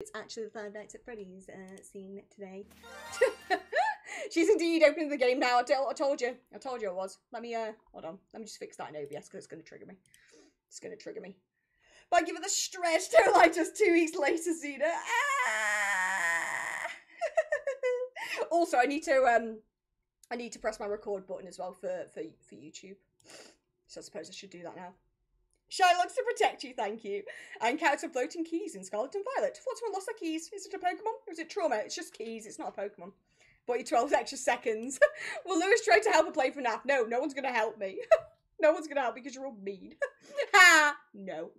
It's actually the Five Nights at Freddy's uh, scene today. She's indeed opening the game now. I, I told you. I told you I was. Let me, uh, hold on. Let me just fix that in OBS because it's going to trigger me. It's going to trigger me. But I give it the stretch, don't I? Just two weeks later, Zena. Ah! also, I need to, um, I need to press my record button as well for, for, for YouTube. So I suppose I should do that now. Shylocks to protect you, thank you. I encountered floating keys in Scarlet and Violet. What someone lost their keys? Is it a Pokemon? Or is it trauma? It's just keys, it's not a Pokemon. But you 12 extra seconds. Will Lewis try to help her play FNAF? No, no one's gonna help me. no one's gonna help because you're all mean. ha! No.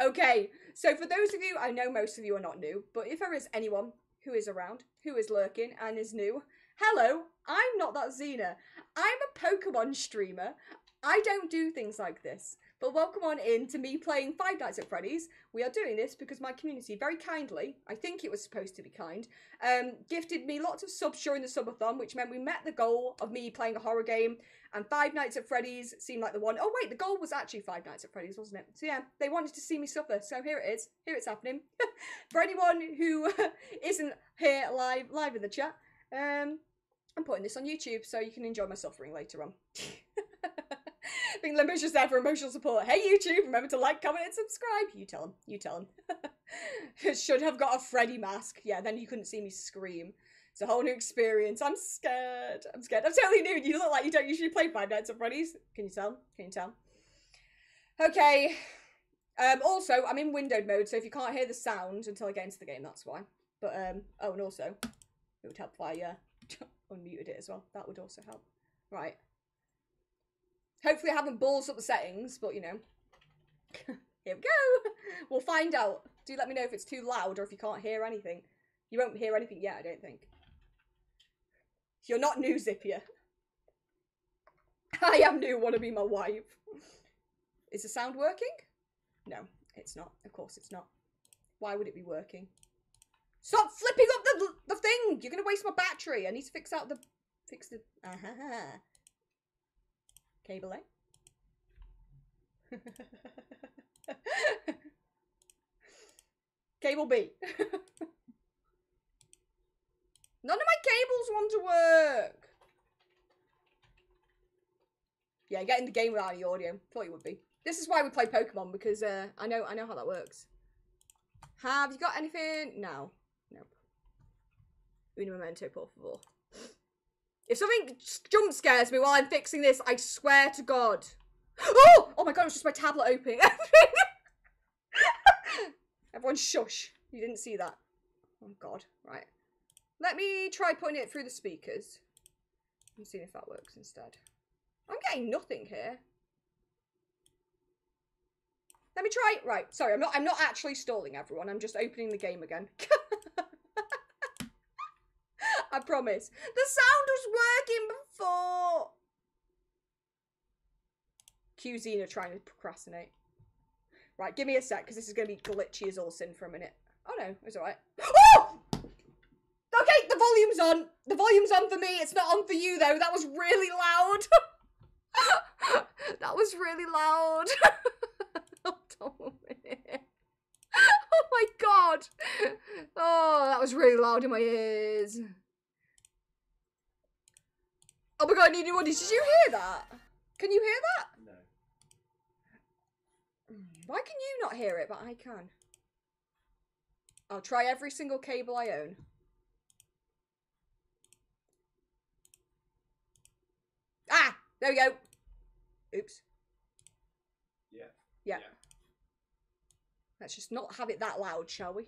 okay, so for those of you, I know most of you are not new, but if there is anyone who is around, who is lurking and is new, hello, I'm not that Zena. I'm a Pokemon streamer. I don't do things like this. But welcome on in to me playing Five Nights at Freddy's. We are doing this because my community very kindly, I think it was supposed to be kind, um, gifted me lots of subs during the subathon, which meant we met the goal of me playing a horror game. And Five Nights at Freddy's seemed like the one. Oh wait, the goal was actually Five Nights at Freddy's, wasn't it? So yeah, they wanted to see me suffer. So here it is. Here it's happening. For anyone who isn't here live live in the chat, um, I'm putting this on YouTube so you can enjoy my suffering later on. Think Limbo's just there for emotional support. Hey YouTube, remember to like, comment, and subscribe. You tell him. You tell him. Should have got a Freddy mask. Yeah, then you couldn't see me scream. It's a whole new experience. I'm scared. I'm scared. I'm totally new. You look like you don't usually play Five Nights at Freddy's. Can you tell? Can you tell? Okay. Um, also, I'm in windowed mode, so if you can't hear the sound until I get into the game, that's why. But, um, oh, and also, it would help if I uh, unmuted it as well. That would also help. Right. Hopefully I haven't balls up the settings, but you know. Here we go! We'll find out. Do let me know if it's too loud or if you can't hear anything. You won't hear anything yet, I don't think. You're not new, Zippia. I am new, wanna be my wife. Is the sound working? No, it's not. Of course it's not. Why would it be working? Stop flipping up the, the thing! You're gonna waste my battery. I need to fix out the... Fix the... Uh -huh. Cable A. Cable B. None of my cables want to work. Yeah, get in the game without the audio. Thought you would be. This is why we play Pokemon because uh, I know I know how that works. Have you got anything? No. Nope. Uno momento, por favor. If something jump scares me while I'm fixing this, I swear to God. Oh! Oh my God, it was just my tablet opening. Everyone shush. You didn't see that. Oh God, right. Let me try putting it through the speakers. I'm seeing if that works instead. I'm getting nothing here. Let me try. Right, sorry, I'm not I'm not actually stalling everyone. I'm just opening the game again. I promise. The sound was working before. Q trying to procrastinate. Right, give me a sec, because this is going to be glitchy as all sin for a minute. Oh no, it's alright. Oh! Okay, the volume's on. The volume's on for me. It's not on for you, though. That was really loud. that was really loud. Oh my god. Oh, that was really loud in my ears. Oh my god, I need new one. Did you hear that? Can you hear that? No. Why can you not hear it, but I can? I'll try every single cable I own. Ah! There we go. Oops. Yeah. Yeah. Let's just not have it that loud, shall we?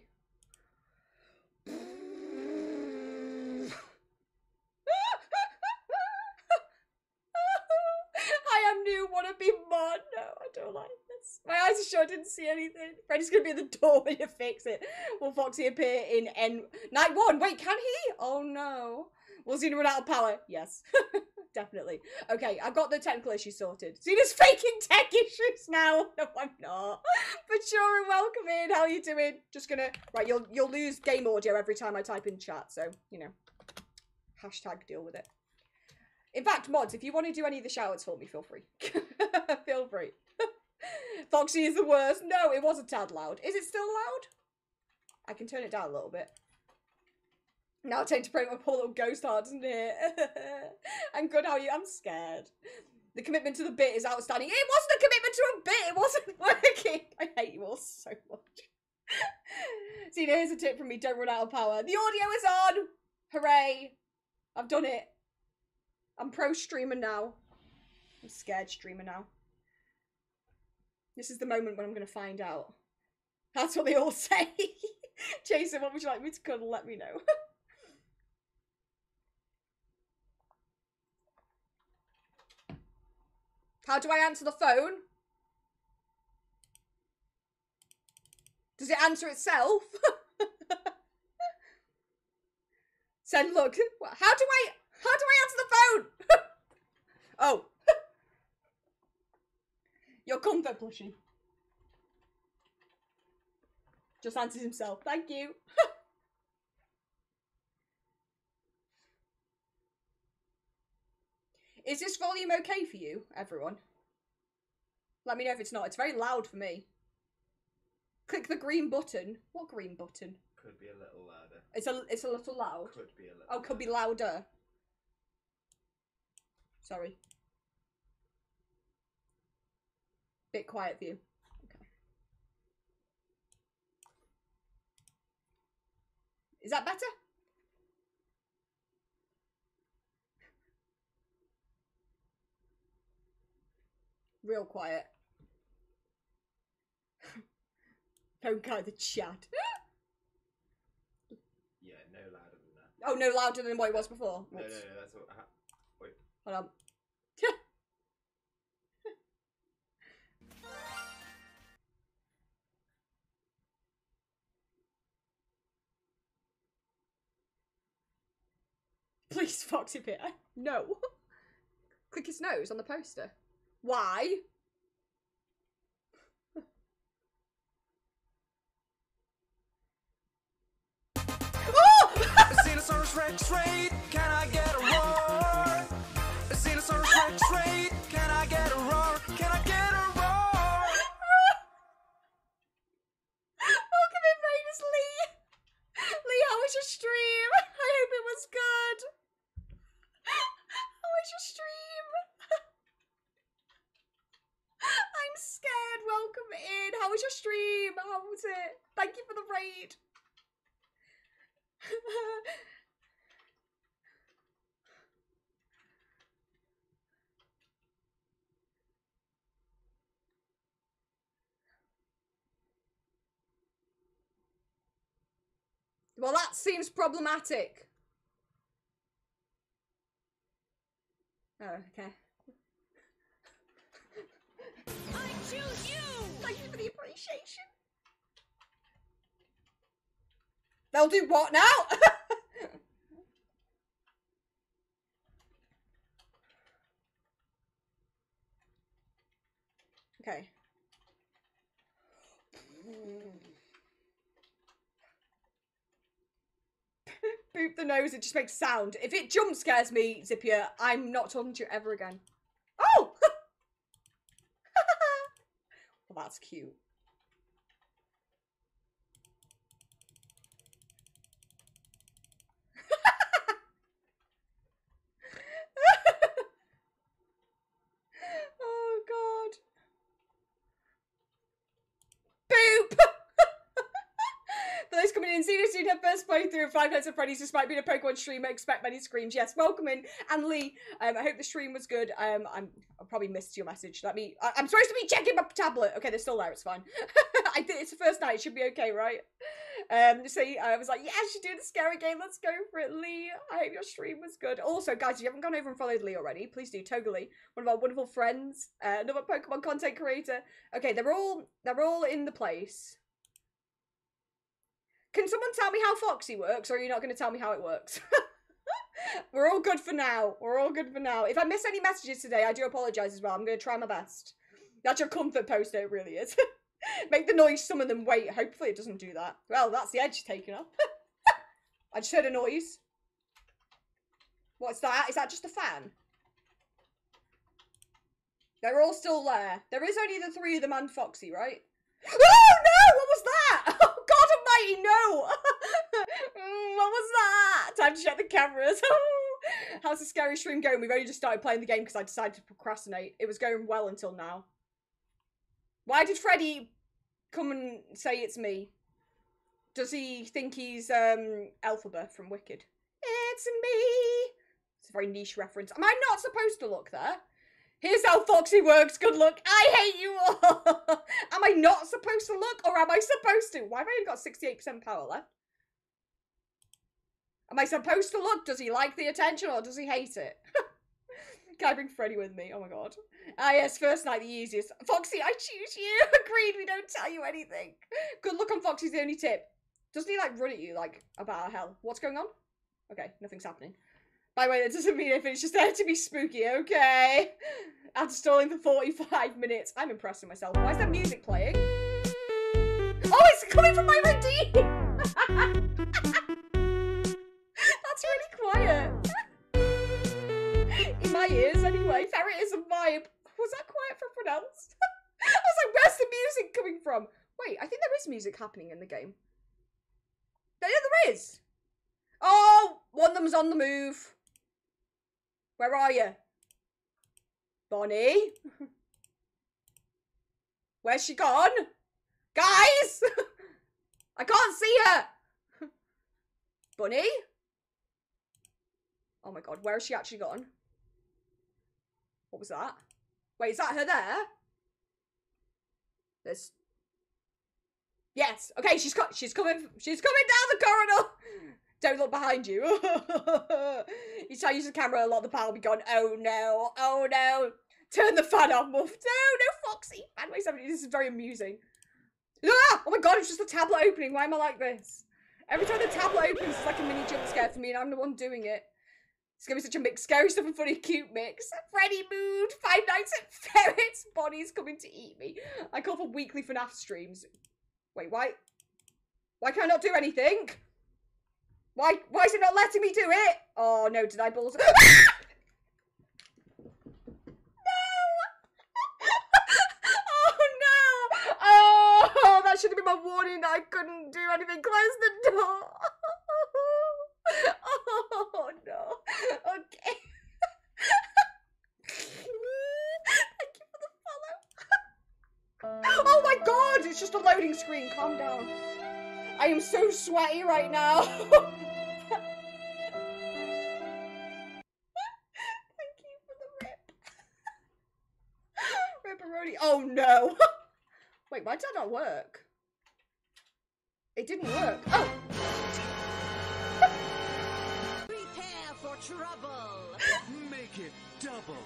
I wanna be mod. No, I don't like this. My eyes are shut, didn't see anything. Freddy's gonna be at the door when you fix it. Will Foxy appear in N night one? Wait, can he? Oh no. Will Zena run out of power? Yes. Definitely. Okay, I've got the technical issues sorted. Zena's faking tech issues now. No, I'm not. But sure welcome in. How are you doing? Just gonna right, you'll you'll lose game audio every time I type in chat, so you know. Hashtag deal with it. In fact, mods, if you want to do any of the shoutouts for me, feel free. feel free. Foxy is the worst. No, it was a tad loud. Is it still loud? I can turn it down a little bit. Now time to pray my poor little ghost heart, isn't it? I'm good, how are you? I'm scared. The commitment to the bit is outstanding. It wasn't a commitment to a bit, it wasn't working. I hate you all so much. See, here's a tip from me, don't run out of power. The audio is on! Hooray! I've done it. I'm pro streamer now. I'm scared streamer now. This is the moment when I'm going to find out. That's what they all say. Jason, what would you like me to cuddle? Let me know. How do I answer the phone? Does it answer itself? Said, look, how do I, how do I answer the phone? oh. Your comfort plushie. Just answers himself. Thank you. Is this volume okay for you, everyone? Let me know if it's not. It's very loud for me. Click the green button. What green button? Could be a little louder. It's a it's a little loud. Could be a little. Oh, could be louder. Sorry. Bit quiet view. Okay. Is that better? Real quiet. Don't guy the chat. Yeah, no louder than that. Oh, no louder than what it was before. No, no, no. That's what. Ha- wait. Hold on. Please, Foxy Peter. No. Click his nose on the poster. Why? oh! Rex raid, can I get a roar? Rex can I get a roar? Can I get a roar? Welcome in, Raiders Lee. Lee, how was your stream? I hope it was good. How was your stream? I'm scared. Welcome in. How was your stream? How was it? Thank you for the raid. well, that seems problematic. Oh, okay. I choose you! Thank you for the appreciation. They'll do what now? okay. Boop the nose, it just makes sound. If it jump scares me, Zipia, I'm not talking to you ever again. Oh! well, that's cute. oh god. Boop! For those coming in, senior student first playthrough of Five Nights at Freddy's despite being a Pokemon streamer, expect many screams. Yes, welcome in. And Lee, um, I hope the stream was good. Um, I'm, I probably missed your message. Let me, I, I'm supposed to be checking my tablet. Okay, they're still there, it's fine. I think it's the first night, it should be okay, right? Um, so I was like, yeah, she's doing a scary game. Let's go for it, Lee. I hope your stream was good. Also, guys, if you haven't gone over and followed Lee already, please do. Togally, one of our wonderful friends, uh, another Pokemon content creator. Okay, they're all they're all in the place. Can someone tell me how Foxy works, or are you not going to tell me how it works? We're all good for now. We're all good for now. If I miss any messages today, I do apologise as well. I'm going to try my best. That's your comfort poster, it really is. Make the noise some of them wait. Hopefully it doesn't do that. Well, that's the edge taken off. I just heard a noise. What's that? Is that just a fan? They're all still there. There is only the three of them and Foxy, right? Oh no! No. Mm, what was that? Time to shut the cameras. How's the scary stream going? We've only just started playing the game because I decided to procrastinate. It was going well until now. Why did Freddy come and say it's me? Does he think he's um Elphaba from Wicked? It's me. It's a very niche reference. Am I not supposed to look there? Here's how Foxy works. Good luck. I hate you all. am I not supposed to look or am I supposed to? Why have I only got 68% power left? Am I supposed to look? Does he like the attention or does he hate it? Can I bring Freddy with me? Oh my god. Ah yes, first night the easiest. Foxy, I choose you. Agreed, we don't tell you anything. Good luck on Foxy's the only tip. Doesn't he like run at you like about hell? What's going on? Okay, nothing's happening. By the way, that doesn't mean if it's just there to be spooky, okay? After stalling for 45 minutes. I'm impressed myself. Why is that music playing? Oh, it's coming from my redeem! That's really quiet. In my ears, anyway. Ferret is a vibe. Was that quiet for else? I was like, where's the music coming from? Wait, I think there is music happening in the game. Yeah, there is. Oh, one of them's on the move. Where are you? Bonnie? Where's she gone? Guys! I can't see her! Bunny? Oh my god, where has she actually gone? What was that? Wait, is that her there? There's... Yes. Okay, she's co- she's coming. She's coming down the corridor. Don't look behind you. you try to use the camera, a lot the power will be gone. Oh no! Oh no! Turn the fan off, Muff. No, no, Foxy. Fanway 70. This is very amusing. Ah! Oh my god! It's just the tablet opening. Why am I like this? Every time the tablet opens, it's like a mini jump scare for me, and I'm the one doing it. It's gonna be such a mix. Scary stuff and funny, cute mix. Freddy mood. Five Nights at Ferret's body's coming to eat me. I call for weekly FNAF streams. Wait, why? Why can I not do anything? Why? Why is it not letting me do it? Oh no! Did I balls? no! oh no! Oh, that should have been my warning that I couldn't do anything. Close the door. oh no! Okay. Thank you for the follow. Oh my god! It's just a loading screen. Calm down. I am so sweaty right now. Thank you for the rip. Ripperoni. Oh no. Wait, why did that not work? It didn't work. Oh, Prepare for trouble Make it double.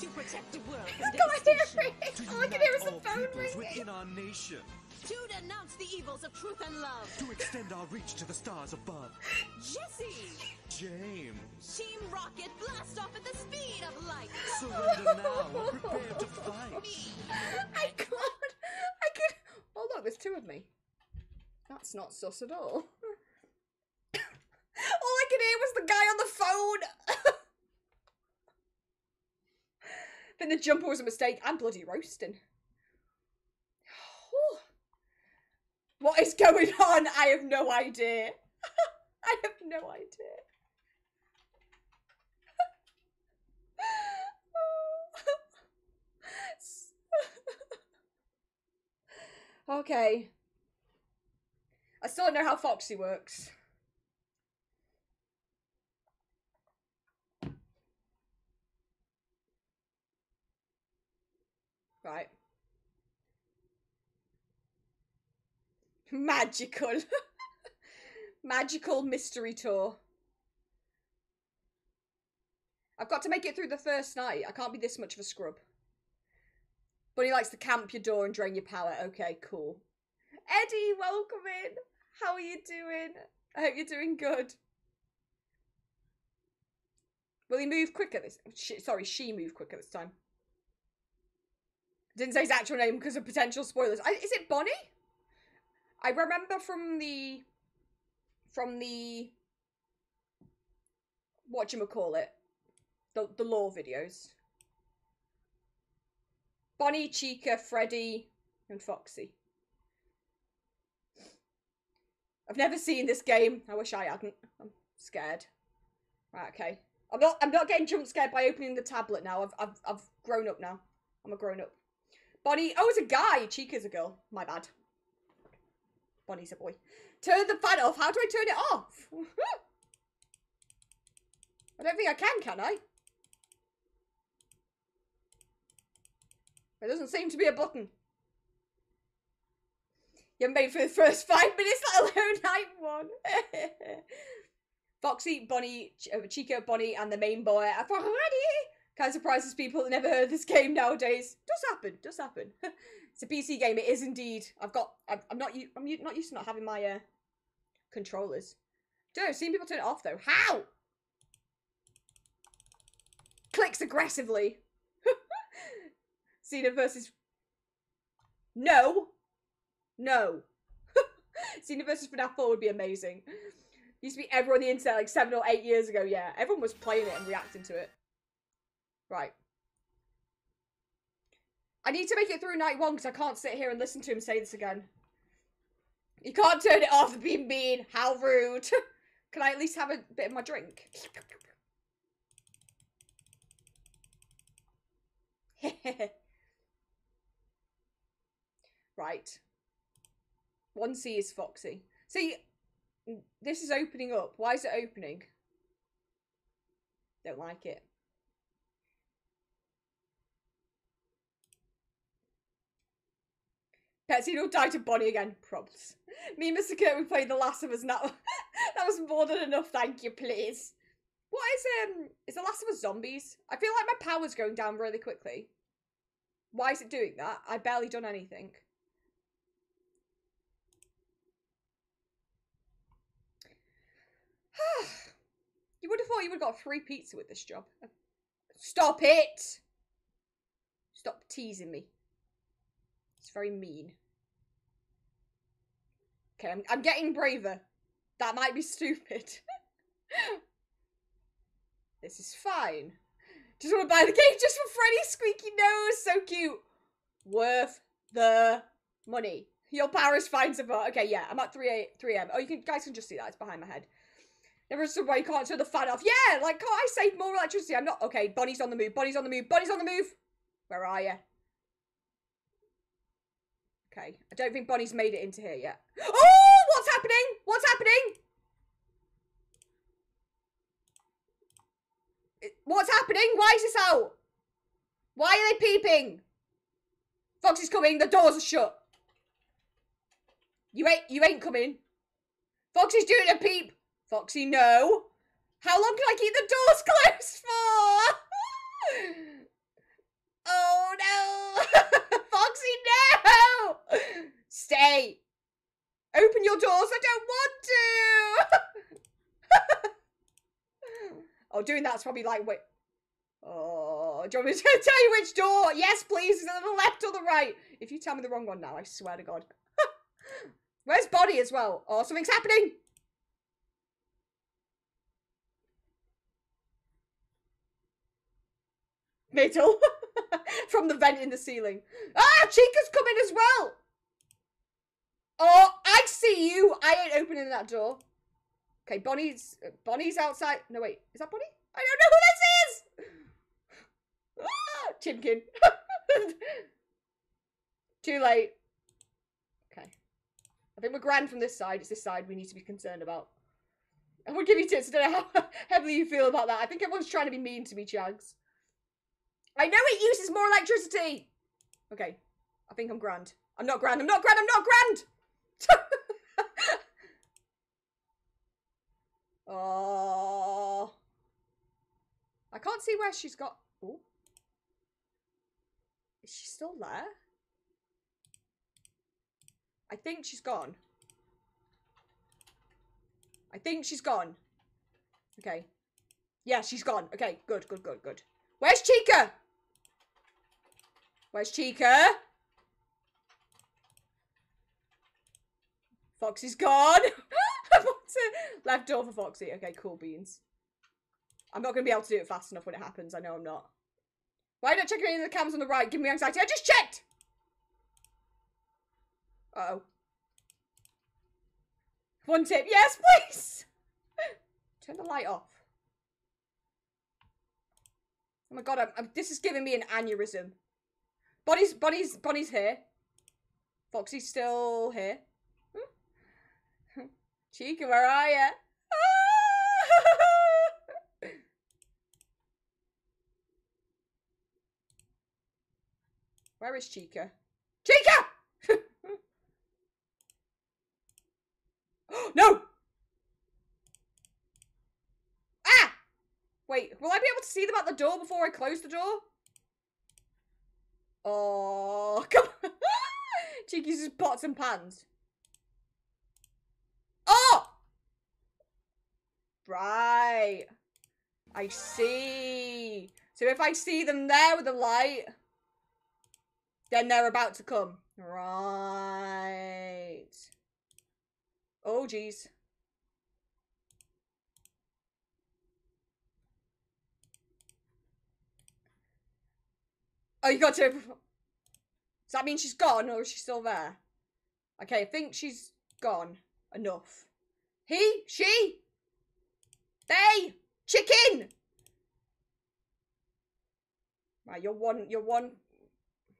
to protect the world I from can't hear it. All I can hear is the phone ringing. within our nation. To denounce the evils of truth and love. To extend our reach to the stars above. Jesse, James. Team Rocket, blast off at the speed of light. Surrender now or prepare to fight. Me! I can't. I can. Oh look, there's two of me. That's not sus at all. all I could hear was the guy on the phone. I think the jumper was a mistake. I'm bloody roasting. What is going on? I have no idea. I have no idea. okay. I still don't know how Foxy works. Right. Magical. Magical mystery tour. I've got to make it through the first night. I can't be this much of a scrub. But he likes to camp your door and drain your power. Okay, cool. Eddie, welcome in. How are you doing? I hope you're doing good. Will he move quicker this? She, sorry, she moved quicker this time. Didn't say his actual name because of potential spoilers. I, is it Bonnie? I remember from the from the what you call it the the law videos. Bonnie, Chica, Freddy, and Foxy. I've never seen this game. I wish I hadn't. I'm scared. Right, okay. I'm not I'm not getting jump scared by opening the tablet now. I've I've I've grown up now. I'm a grown up. Bonnie oh it's a guy. Chica's a girl. My bad. Bonnie's a boy. Turn the fan off. How do I turn it off? I don't think I can, can I? There doesn't seem to be a button. You haven't made for the first five minutes, let alone night one. Foxy, Bonnie, Ch- uh, Chica, Bonnie, and the main boy are already. Kind of surprises people that never heard of this game nowadays. Does happen, does happen. it's a PC game. It is indeed. I've got. I'm, not. I'm not used to not having my uh, controllers. Dude, I've seen people turn it off though. How? Clicks aggressively. Zena versus. No. No. Zena versus FNAF 4 would be amazing. Used to be everyone on the internet like seven or eight years ago, yeah. Everyone was playing it and reacting to it. Right. I need to make it through night one because I can't sit here and listen to him say this again. You can't turn it off, being mean. How rude. Can I at least have a bit of my drink? right. 1C is Foxy. See, this is opening up. Why is it opening? Don't like it. Petsy will die to Bonnie again. Probs. Me and Mr. Kurt, we played The Last of Us, and that, that was more than enough, thank you, please. What is, um, is The Last of Us zombies? I feel like my power's going down really quickly. Why is it doing that? I barely done anything. you would have thought you would have got free pizza with this job. Stop it! Stop teasing me. It's very mean. Okay, I'm, I'm getting braver. That might be stupid. this is fine. Just want to buy the game just for Freddy's squeaky nose. So cute. Worth the money. Your power is fine so far. Okay, yeah, I'm at 3 a 3 a.m. Oh, you can guys can just see that. It's behind my head. There is some way you can't turn the fan off. Yeah, like, can't I save more electricity? I'm not. Okay, Bonnie's on the move. Bonnie's on the move. Bonnie's on the move. Where are you? Okay, I don't think Bonnie's made it into here yet. Oh, what's happening? What's happening? What's happening? Why is this out? Why are they peeping? Foxy's coming. The doors are shut. You ain't. You ain't coming. Foxy's doing a peep. Foxy, no. How long can I keep the doors closed for? oh no! Foxy, no! Stay. Open your doors. I don't want to. oh, doing that's probably like wait. Oh, do you want me to tell you which door? Yes, please. Is it the left or the right? If you tell me the wrong one now, I swear to God. Where's Body as well? Oh, something's happening. Middle. From the vent in the ceiling. Ah, Chica's coming as well. Oh, I see you. I ain't opening that door. Okay, Bonnie's Bonnie's outside. No, wait, is that Bonnie? I don't know who this is. Ah, Chimkin. Too late. Okay. I think we're grand from this side. It's this side we need to be concerned about. I would give you tips. I don't know how heavily you feel about that. I think everyone's trying to be mean to me, Chags. I know it uses more electricity. Okay. I think I'm grand. I'm not grand. I'm not grand. I'm not grand. oh. I can't see where she's got. Oh. Is she still there? I think she's gone. I think she's gone. Okay. Yeah, she's gone. Okay, good, good, good, good. Where's Chica? Where's Chica? Foxy's gone. Left door for Foxy. Okay, cool beans. I'm not going to be able to do it fast enough when it happens. I know I'm not. Why not check any of the cams on the right? Give me anxiety. I just checked! Uh-oh. One tip. Yes, please. Turn the light off. Oh my god, I'm, I'm- this is giving me an aneurysm. Bonnie's, Bonnie's, Bonnie's here. Foxy's still here. Chica, where are you? Where is Chica? Chica! no! Ah! Wait, will I be able to see them at the door before I close the door? Oh, come on. Chica uses pots and pans. Oh! Right. I see. So if I see them there with the light, then they're about to come. Right. Oh, jeez. Oh, you got to. Does that mean she's gone or is she still there? Okay, I think she's gone. Enough. He? She? They? Chicken! Right, you're one. You're one.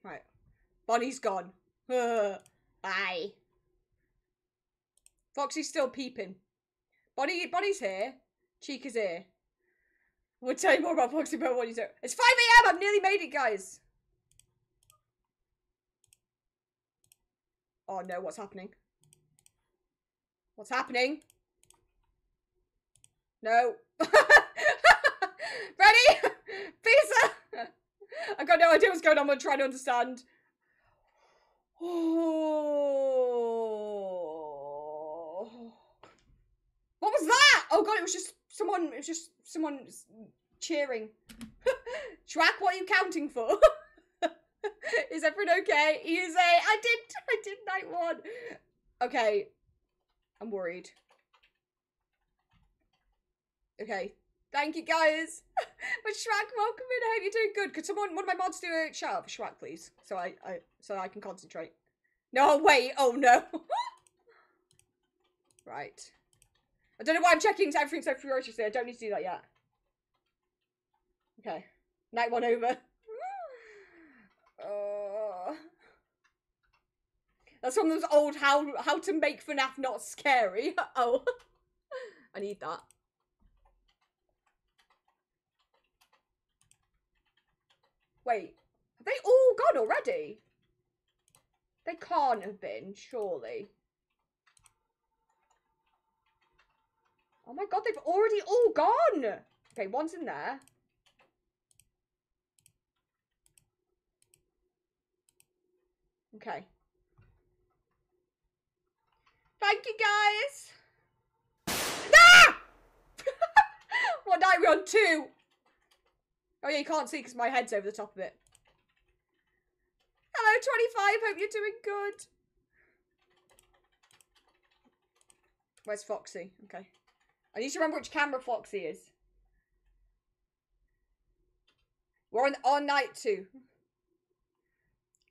Right. Bonnie's gone. Bye. Foxy's still peeping. Bonnie, Bonnie's here. Chica's here. We'll tell you more about Foxy about what you do. It's 5 a.m. I've nearly made it, guys. Oh no, what's happening? What's happening? No. Ready? Pizza! I've got no idea what's going on, I'm trying to understand. Oh. What was that? Oh god, it was just someone, it was just someone cheering. Track, what are you counting for? Is everyone okay? You say, I did, I did night one. Okay, I'm worried. Okay, thank you guys. but Shrek, welcome in. I hope you're doing good. Could someone, one of my mods do a shout out for Shrek, please? So I, I, so I can concentrate. No, wait. Oh no. right. I don't know why I'm checking everything so ferociously. I don't need to do that yet. Okay. Night one over. That's of those old how how to make FNAF not scary. oh. I need that. Wait, have they all gone already? They can't have been, surely. Oh my god, they've already all gone! Okay, one's in there. Okay. Thank you, guys! Ah! what night are we on? Two! Oh yeah, you can't see because my head's over the top of it. Hello, 25. Hope you're doing good. Where's Foxy? Okay. I need to remember which camera Foxy is. We're on, on night two.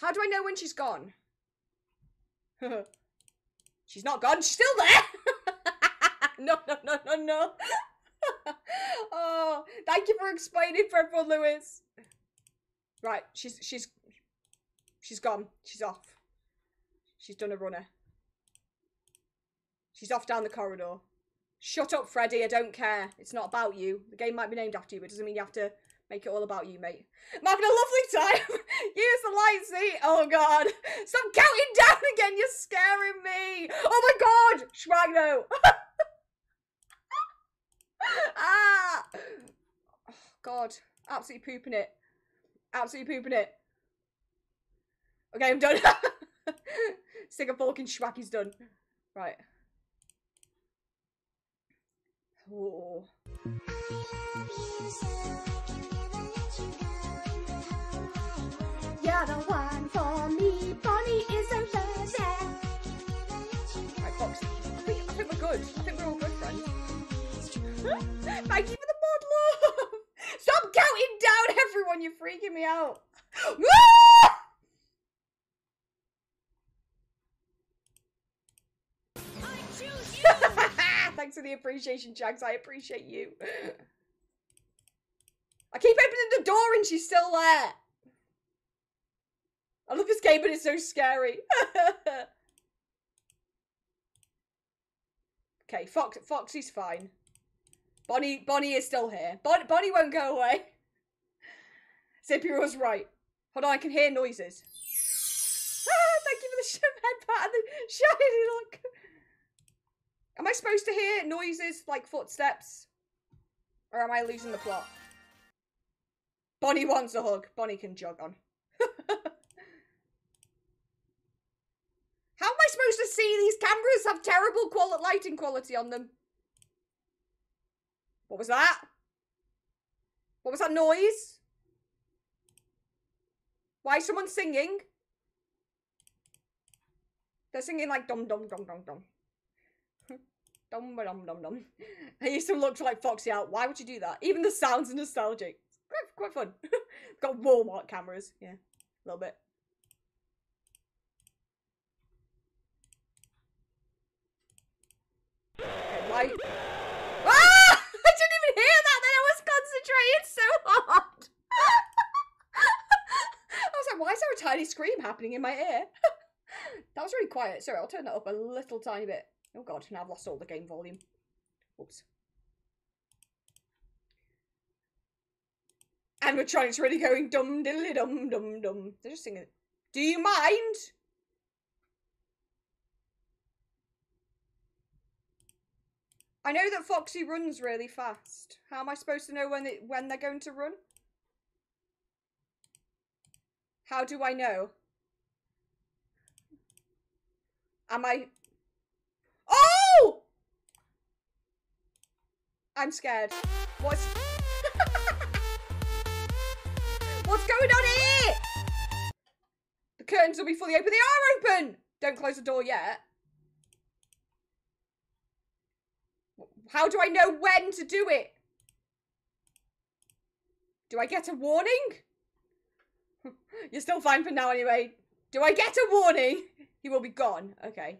how do I know when she's gone she's not gone she's still there no no no no no oh thank you for explaining Fred for Lewis Right, she's she's she's gone. She's off. She's done a runner. She's off down the corridor. Shut up, Freddy. I don't care. It's not about you. The game might be named after you, but it doesn't mean you have to make it all about you, mate. I'm having a lovely time. Use the light seat. Oh god. Stop counting down again. You're scaring me. Oh my god. Schwagno. ah. Oh god. Absolutely pooping it. Absolutely pooping it. Okay, I'm done. Stick a fork in Schwacky's done. Right. Oh. Thank you for the mod love. Stop counting down, everyone. You're freaking me out. Thanks for the appreciation, Jags. I appreciate you. I keep opening the door and she's still there. I love this game, but it's so scary. okay, Fox, Foxy's fine. Bonnie, Bonnie is still here. Bon, Bonnie won't go away. Zippy was right. Hold on, I can hear noises. Ah, thank you for the sh- head pat and the shiny look. Am I supposed to hear noises like footsteps? Or am I losing the plot? Bonnie wants a hug. Bonnie can jog on. How am I supposed to see these cameras have terrible quali- lighting quality on them? What was that? What was that noise? Why is someone singing? They're singing like dum dum dum dum dum. Dum dum dum dum. I used to look like Foxy out. Why would you do that? Even the sounds are nostalgic. Quite, quite fun. Got Walmart cameras. Yeah, a little bit. Okay, why? Ah! I didn't even hear that. Then I concentrating so hard. I was like, why is there a tiny scream happening in my ear? that was really quiet. Sorry, I'll turn that up a little tiny bit. Oh god, now I've lost all the game volume. Oops. Animatronics really going dum diddly dum dum dum. They're just singing. Do you mind? I know that Foxy runs really fast. How am I supposed to know when it, when they're going to run? How do I know? Am I Oh! I'm scared. What's What's going on here? The curtains will be fully open. They are open! Don't close the door yet. How do I know when to do it? Do I get a warning? You're still fine for now anyway. Do I get a warning? He will be gone. Okay.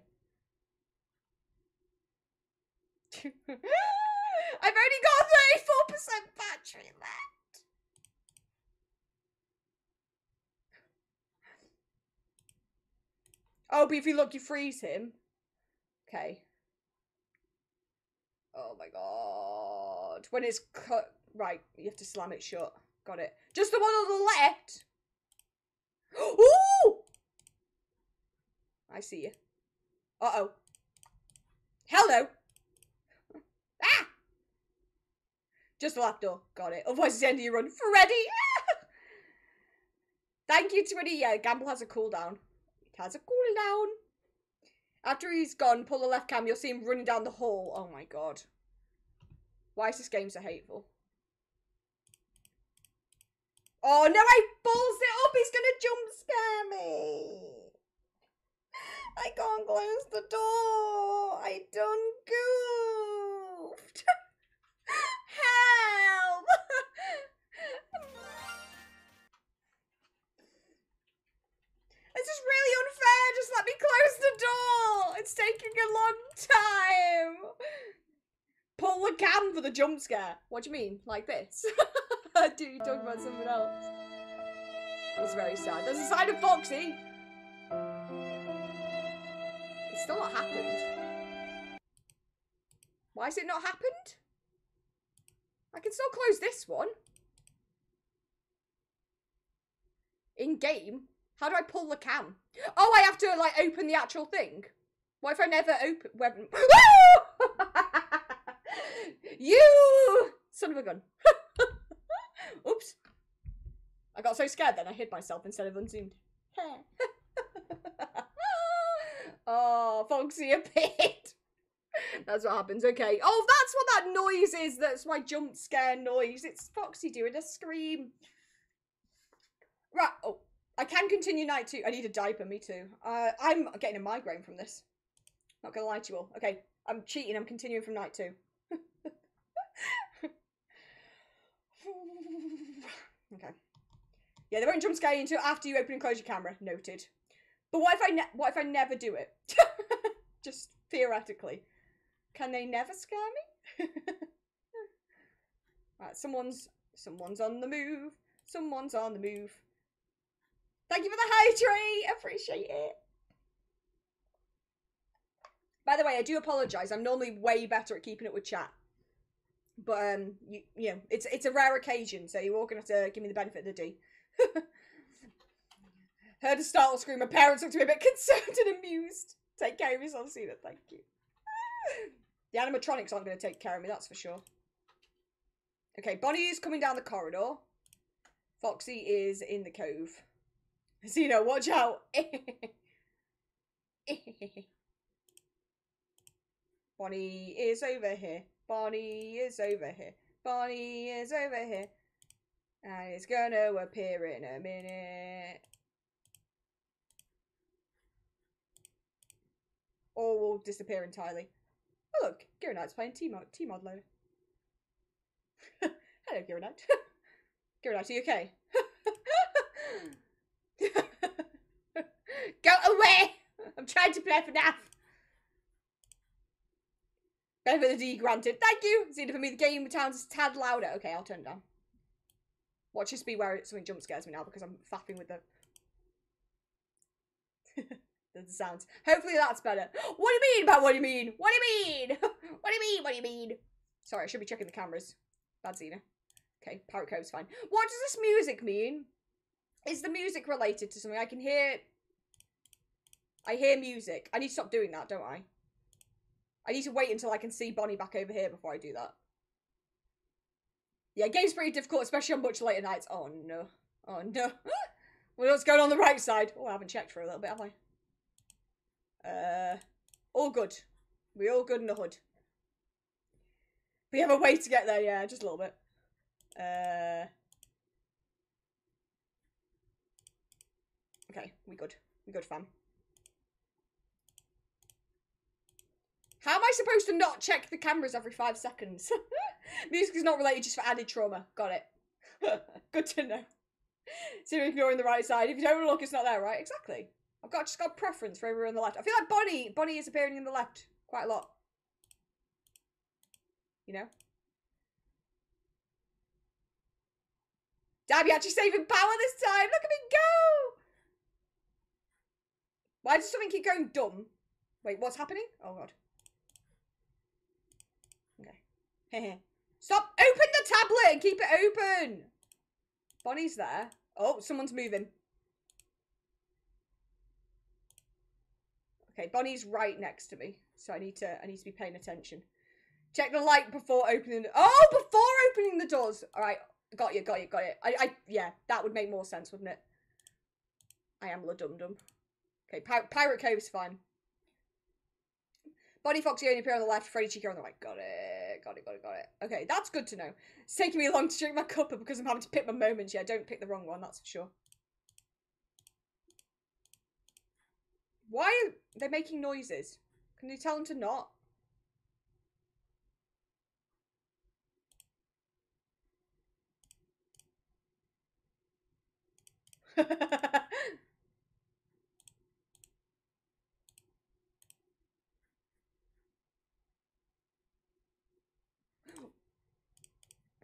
I've only got 34% battery left. Oh, but if you look, you freeze him. Okay. Oh my god. When it's cut. Right, you have to slam it shut. Got it. Just the one on the left. Ooh! I see you. Uh oh. Hello. Ah! Just the left door. Got it. Otherwise, it's the end of your run. Freddy! Thank you, Twitty. Yeah, Gamble has a cooldown. It has a cooldown. After he's gone, pull the left cam, you'll see him running down the hall. Oh my god. Why is this game so hateful? Oh no, I balls it up! He's gonna jump scare me! I can't close the door! I done goofed! Help! this is really unfair! Just let me close the door! It's taking a long time! Pull the cam for the jump scare. What do you mean? Like this? do you talk about something else? It's very sad. There's a sign of Foxy! It's still not happened. Why has it not happened? I can still close this one. In game? How do I pull the cam? Oh, I have to like open the actual thing. What if I never open? When... you son of a gun. Oops. I got so scared then I hid myself instead of unzoomed. oh, Foxy appeared. That's what happens. Okay. Oh, that's what that noise is. That's my jump scare noise. It's Foxy doing a scream. Right. Oh, I can continue night two. I need a diaper. Me too. Uh, I'm getting a migraine from this. Not gonna lie to you all. Okay, I'm cheating. I'm continuing from night two. okay. Yeah, they won't jump scare you until after you open and close your camera. Noted. But what if I what if I never do it? Just theoretically, can they never scare me? right, someone's someone's on the move. Someone's on the move. Thank you for the hydrate. Appreciate it. By the way, I do apologise. I'm normally way better at keeping it with chat. But um you you know, it's it's a rare occasion, so you're all gonna have to give me the benefit of the D. Heard a startled scream. My parents looked to me a bit concerned and amused. Take care of yourself, Zena. Thank you. The animatronics aren't going to take care of me, that's for sure. Okay, Bonnie is coming down the corridor. Foxy is in the cove. Zena, watch out. Bonnie is over here. Bonnie is over here. Bonnie is over here. And it's gonna appear in a minute. Or will disappear entirely. Oh look, Gira Knight's playing T-Mod, T-Mod load. Hello, Gira Knight. Gira Knight, are you okay? Go away! I'm trying to play FNAF. Benefit of the D granted. Thank you! Either for me the game sounds a tad louder. Okay, I'll turn it down. Watch this be where something jump scares me now because I'm faffing with the the sounds. Hopefully that's better. What do you mean about what do you mean? What do you mean? what do you mean? What do you mean? Sorry, I should be checking the cameras. Bad Zena. Okay, Pirate Cove's fine. What does this music mean? Is the music related to something? I can hear... I hear music. I need to stop doing that, don't I? I need to wait until I can see Bonnie back over here before I do that. Yeah, game's pretty difficult, especially on much later nights. Oh, no. Oh, no. what's going on the right side? Oh, I haven't checked for a little bit, have I? Uh, all good. We all good in the hood. We have a way to get there, yeah, just a little bit. Uh, okay, we good. We good, fam. How am I supposed to not check the cameras every five seconds? Music is not related just for added trauma. Got it. Good to know. So you're ignoring the right side. If you don't look, it's not there, right? Exactly. I've got just got preference for everyone on the left. I feel like Bonnie, Bonnie is appearing in the left quite a lot. You know? Damn, you're actually saving power this time. Look at me go. Why does something keep going dumb? Wait, what's happening? Oh, God. Okay. Stop! Open the tablet and keep it open! Bonnie's there. Oh, someone's moving. Okay, Bonnie's right next to me, so I need to I need to be paying attention. Check the light before opening. The, oh, before opening the doors. All right, got you, got you, got it. I, I, yeah, that would make more sense, wouldn't it? I am la dum dum. Okay, Pir Pirate is fine. Bonnie Foxy only appear on the left, Freddy Chica on the right. Got it, got it, got it, got it. Okay, that's good to know. It's taking me long to drink my cuppa because I'm having to pick my moments. Yeah, don't pick the wrong one, that's for sure. Why are they making noises? Can you tell them to not?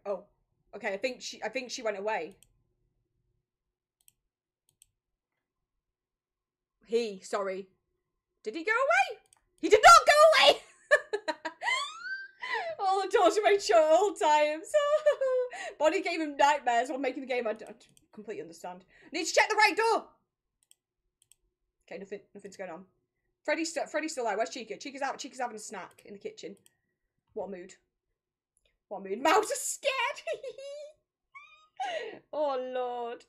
oh, okay. I think she. I think she went away. He. Sorry. Did he go away? He did not go away. all the remain shut at all times. Bonnie gave him nightmares while making the game. I don't completely understand. Need to check the right door. Okay, nothing. Nothing's going on. Freddy's. Freddy's still there. Where's Chica? Chica's out. Chica's having a snack in the kitchen. What mood? What mood? Mouse is scared. oh lord.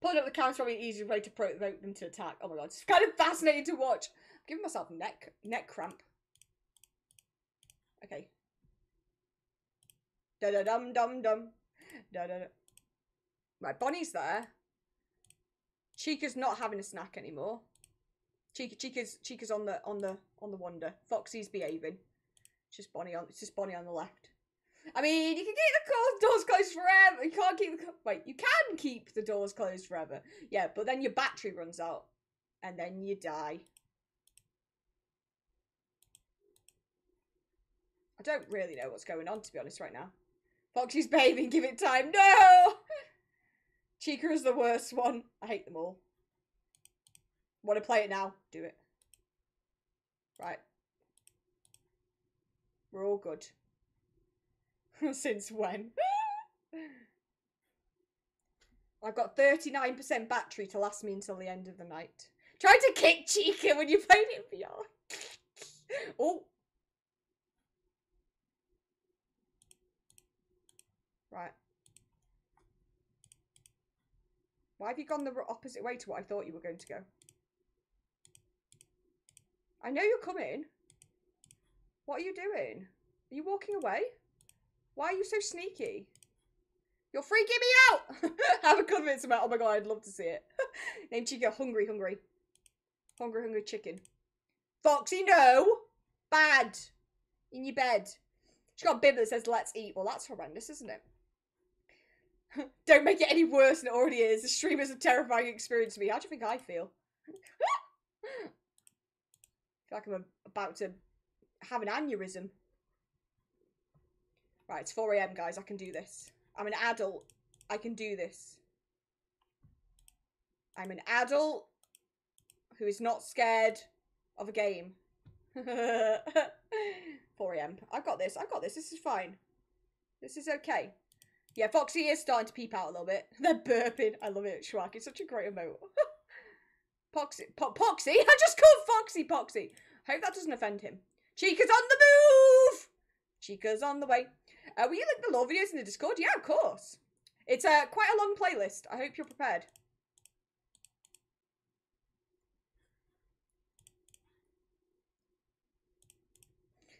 Pulling up the camera is probably an easy way to provoke them to attack. Oh my god, it's kind of fascinating to watch. I'm giving myself neck neck cramp. Okay. Da da dum dum dum. Da da da. Right, Bonnie's there. Chica's not having a snack anymore. Chica, Chica's, Chica's on the on the on the wander. Foxy's behaving. It's just Bonnie on. It's just Bonnie on the left. I mean, you can keep the doors closed forever. You can't keep the wait. You can keep the doors closed forever. Yeah, but then your battery runs out, and then you die. I don't really know what's going on to be honest right now. Foxy's behaving. Give it time. No. Chica is the worst one. I hate them all. Want to play it now? Do it. Right. We're all good. Since when? I've got 39% battery to last me until the end of the night. Try to kick Chica when you played it VR. oh. Right. Why have you gone the opposite way to what I thought you were going to go? I know you're coming. What are you doing? Are you walking away? Why are you so sneaky? You're freaking me out! Have a convince about. Oh my god, I'd love to see it. Name Chica Hungry Hungry. Hungry Hungry Chicken. Foxy, no! Bad! In your bed. She's got a bib that says let's eat. Well, that's horrendous, isn't it? Don't make it any worse than it already is. The stream is a terrifying experience to me. How do you think I feel? I feel like I'm about to have an aneurysm. Right, it's 4 a.m., guys. I can do this. I'm an adult. I can do this. I'm an adult who is not scared of a game. 4 a.m. I've got this. I've got this. This is fine. This is okay. Yeah, Foxy is starting to peep out a little bit. They're burping. I love it. Schwack. It's such a great emote. Poxy. Po- Poxy? I just called Foxy Poxy. I Hope that doesn't offend him. Chica's on the move! Chica's on the way. Uh, will you link the lore videos in the Discord? Yeah, of course. It's uh, quite a long playlist. I hope you're prepared.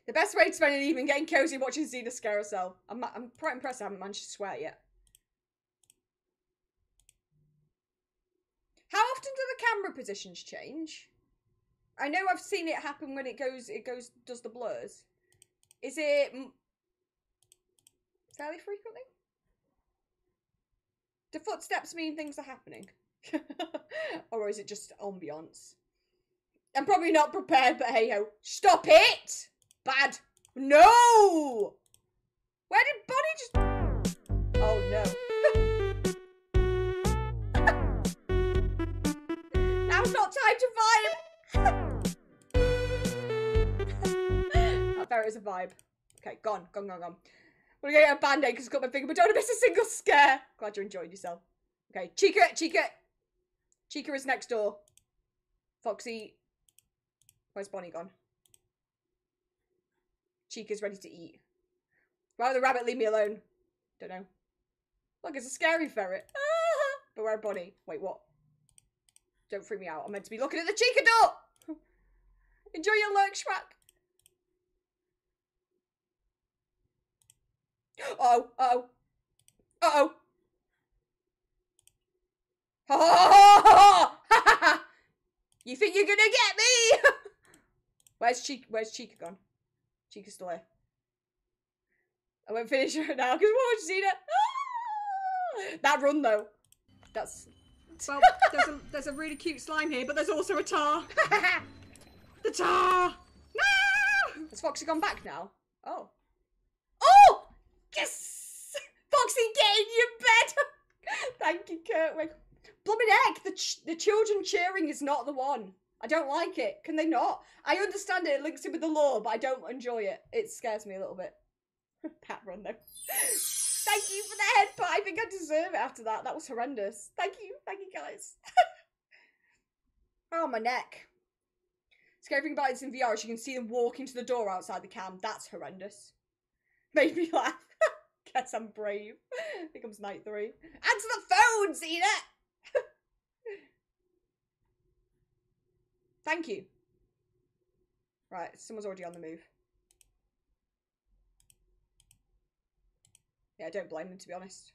The best way to spend an evening getting cozy watching Zena scare herself. I'm, I'm quite impressed I haven't managed to swear yet. How often do the camera positions change? I know I've seen it happen when it goes, it goes, does the blurs. Is it fairly frequently? Do footsteps mean things are happening? or is it just ambiance? I'm probably not prepared, but hey ho. Stop it! Bad. No! Where did Bonnie just. Oh no. Now's not time to vibe! I bet a vibe. Okay, gone, gone, gone, gone. I'm gonna get a band aid because I've got my finger, but don't miss a single scare. Glad you're enjoying yourself. Okay, Chica, Chica. Chica is next door. Foxy. Where's Bonnie gone? Chica's ready to eat. Why would the rabbit leave me alone? Don't know. Look, it's a scary ferret. Ah! But where Bonnie? Wait, what? Don't freak me out. I'm meant to be looking at the Chica door! Enjoy your lurk, Schwack. Uh-oh, uh-oh. Uh-oh. Ha ha ha ha ha! You think you're gonna get me? Where's Chica? Where's Chica gone? Chica's still here. I won't finish her now because what have seen it? Ah! That run though. That's Well, there's a there's a really cute slime here, but there's also a tar. The tar. No. Has Foxy gone back now? Oh. Oh! Yes! Foxy, get in your bed! Thank you, Kurtwig. Blooming heck, the, ch- the children cheering is not the one. I don't like it. Can they not? I understand it, it links in with the lore, but I don't enjoy it. It scares me a little bit. Pat run though. Thank you for the head, but I think I deserve it after that. That was horrendous. Thank you. Thank you, guys. oh, my neck. Scary thing about it is in VR is you can see them walking to the door outside the cam. That's horrendous. Made me laugh. Guess I'm brave. Here comes night three. Answer the phone, Zena! Thank you. Right, someone's already on the move. Yeah, I don't blame them, to be honest.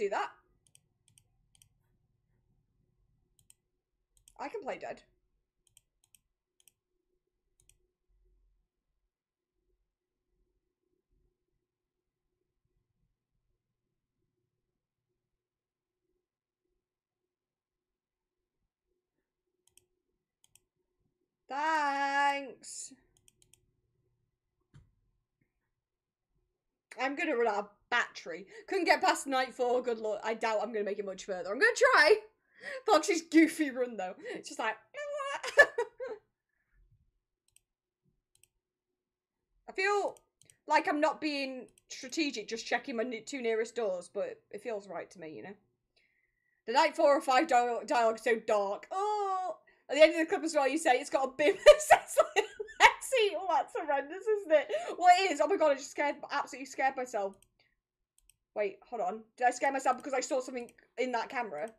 Do that. I can play dead. Thanks. I'm gonna run out battery. Couldn't get past night four. Good luck. I doubt I'm gonna make it much further. I'm gonna try. Foxy's goofy run though. It's just like. I feel like I'm not being strategic, just checking my two nearest doors, but it feels right to me, you know. The night four or five dialogue, is so dark. Oh, at the end of the clip as well, you say it's got a bim that says Lexi. Oh, that's horrendous, isn't it? Well, it is. Oh my god, I just scared, absolutely scared myself. Wait, hold on. Did I scare myself because I saw something in that camera?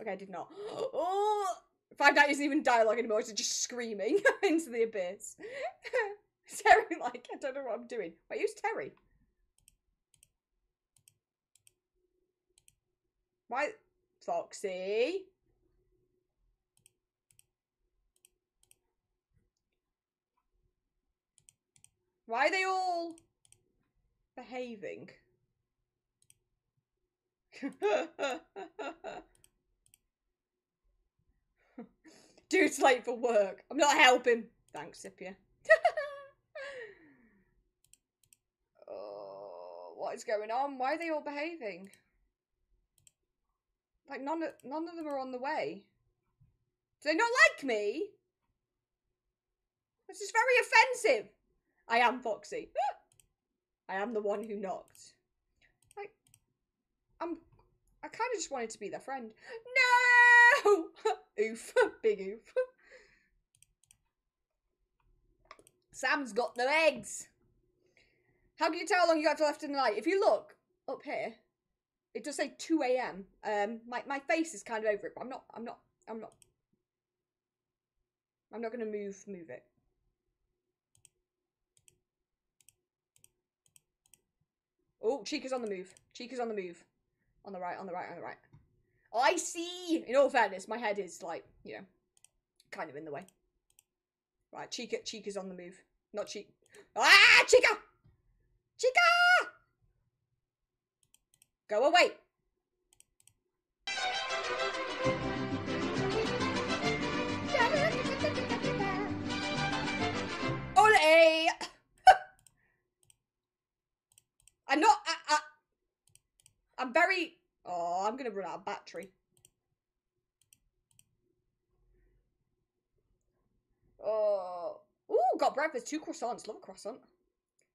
Okay, I did not. Oh! Five Night isn't even dialogue anymore. It's just screaming into the abyss. Terry, like, I don't know what I'm doing. Wait, who's Terry? Why, Foxy? Why are they all behaving? Dude's late for work. I'm not helping. Thanks, Scipia. oh, what is going on? Why are they all behaving? Like none of none of them are on the way. Do they not like me? This is very offensive. I am Foxy. I am the one who knocked. I'm. I kind of just wanted to be their friend. No! oof. Big oof. Sam's got no eggs. How can you tell how long you have left in the night? If you look up here, it does say 2 a.m. Um, my, my face is kind of over it, but I'm not, I'm not, I'm not, I'm not going to move, move it. Oh, Chica's on the move. Chica's on the move. On the right, on the right, on the right. Oh, I see! In all fairness, my head is like, you know, kind of in the way. Right, Chica, Chica's on the move. Not Chica. Ah, Chica! Chica! Go away! Ole! I'm not. I, I, I'm very. Oh, I'm gonna run out of battery. Oh. Ooh, got breakfast. Two croissants. Love a croissant.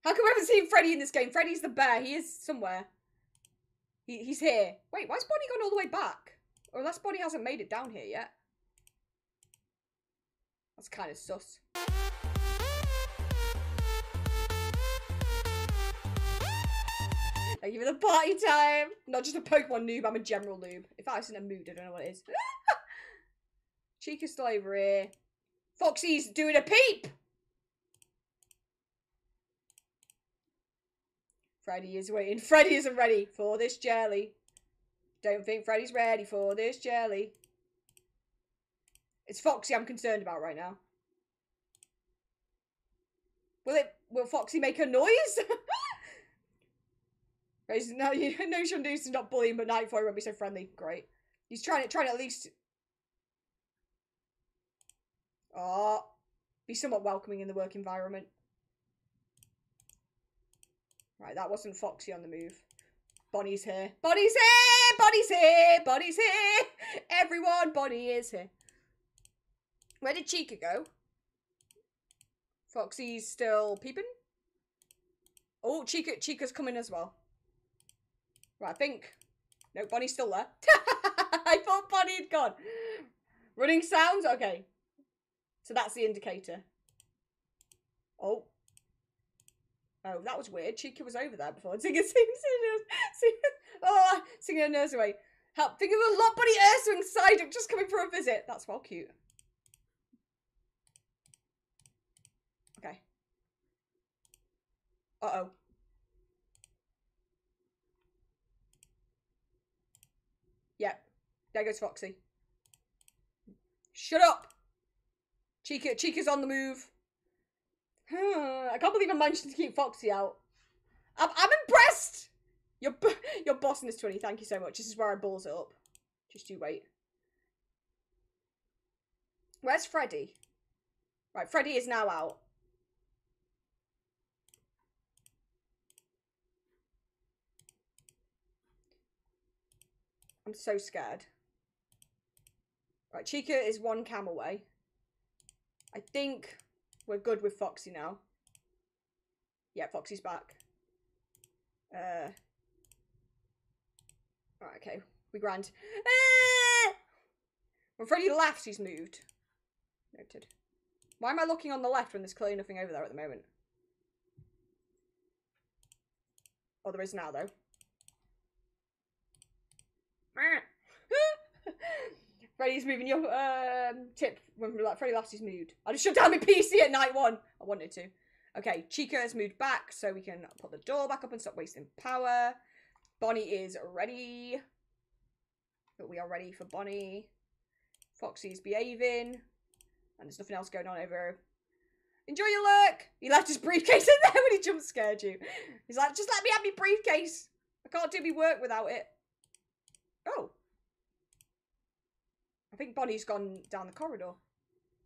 How come we haven't seen Freddy in this game? Freddy's the bear. He is somewhere. He, he's here. Wait, why's Bonnie gone all the way back? Or unless Bonnie hasn't made it down here yet. That's kind of sus. Thank you for the party time. Not just a Pokemon noob, I'm a general noob. If I was in a mood, I don't know what it is. Chica's still over here. Foxy's doing a peep! Freddy is waiting. Freddy isn't ready for this jelly. Don't think Freddy's ready for this jelly. It's Foxy I'm concerned about right now. Will it? Will Foxy make a noise? Right, so no, you no Shundu's not bullying, but Nightfire won't be so friendly. Great. He's trying to trying to at least Oh be somewhat welcoming in the work environment. Right, that wasn't Foxy on the move. Bonnie's here. Bonnie's here! Bonnie's here! Bonnie's here! Everyone, Bonnie is here. Where did Chica go? Foxy's still peeping? Oh, Chica Chica's coming as well. Right, I think. No, Bonnie's still there. I thought Bonnie had gone. Running sounds? Okay. So that's the indicator. Oh, Oh, that was weird. Chica was over there before. Singing, singing, singing, singing, oh, singing a nursery. Help, think of a lot buddy Ursa and Psyduck just coming for a visit. That's well cute. Okay. Uh-oh. Yep. There goes Foxy. Shut up! Chica, Chica's on the move. I can't believe I managed to keep Foxy out. I'm, I'm impressed! You're, you're bossing this 20. Thank you so much. This is where I balls it up. Just you wait. Where's Freddy? Right, Freddy is now out. I'm so scared. Right, Chica is one cam away. I think we're good with Foxy now. Yeah, Foxy's back. Uh. Okay. We grand. Ah! When Freddy laughs, he's moved. Noted. Why am I looking on the left when there's clearly nothing over there at the moment? Oh, there is now, though. Freddy's moving your um, tip when like Freddy laughs he's moved. I just shut down my PC at night one. I wanted to. Okay, Chica has moved back so we can put the door back up and stop wasting power. Bonnie is ready. But we are ready for Bonnie. Foxy's behaving. And there's nothing else going on over. Enjoy your lurk! He left his briefcase in there when he jump scared you. He's like, just let me have my briefcase. I can't do my work without it. Oh. I think Bonnie's gone down the corridor.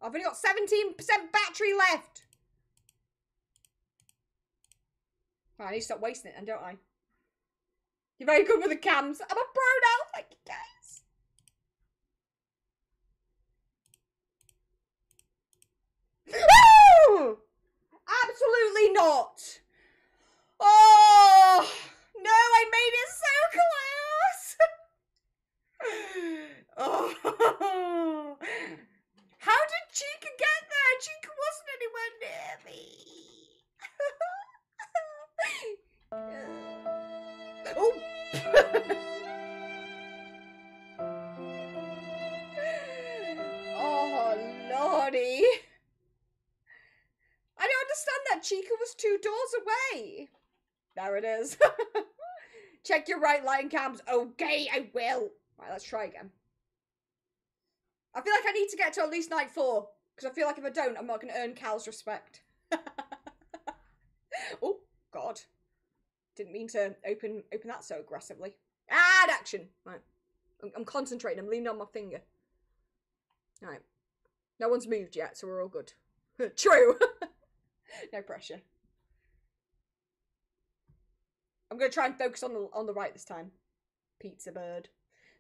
I've only got 17% battery left. Right, I need to stop wasting it and don't I? You're very good with the cams. I'm a pro now. Thank you, guys. Absolutely not. Oh, no, I made it so close. oh. How did Chica get there? Chica wasn't anywhere near me. oh. oh, lordy. I don't understand that. Chica was two doors away. There it is. Check your right line cams. Okay, I will. Right, let's try again. I feel like I need to get to at least night four. Because I feel like if I don't, I'm not going to earn Cal's respect. oh, God. Didn't mean to open open that so aggressively. Add action. Right. I'm, I'm concentrating. I'm leaning on my finger. Right. No one's moved yet, so we're all good. True. no pressure. I'm going to try and focus on the on the right this time. Pizza bird.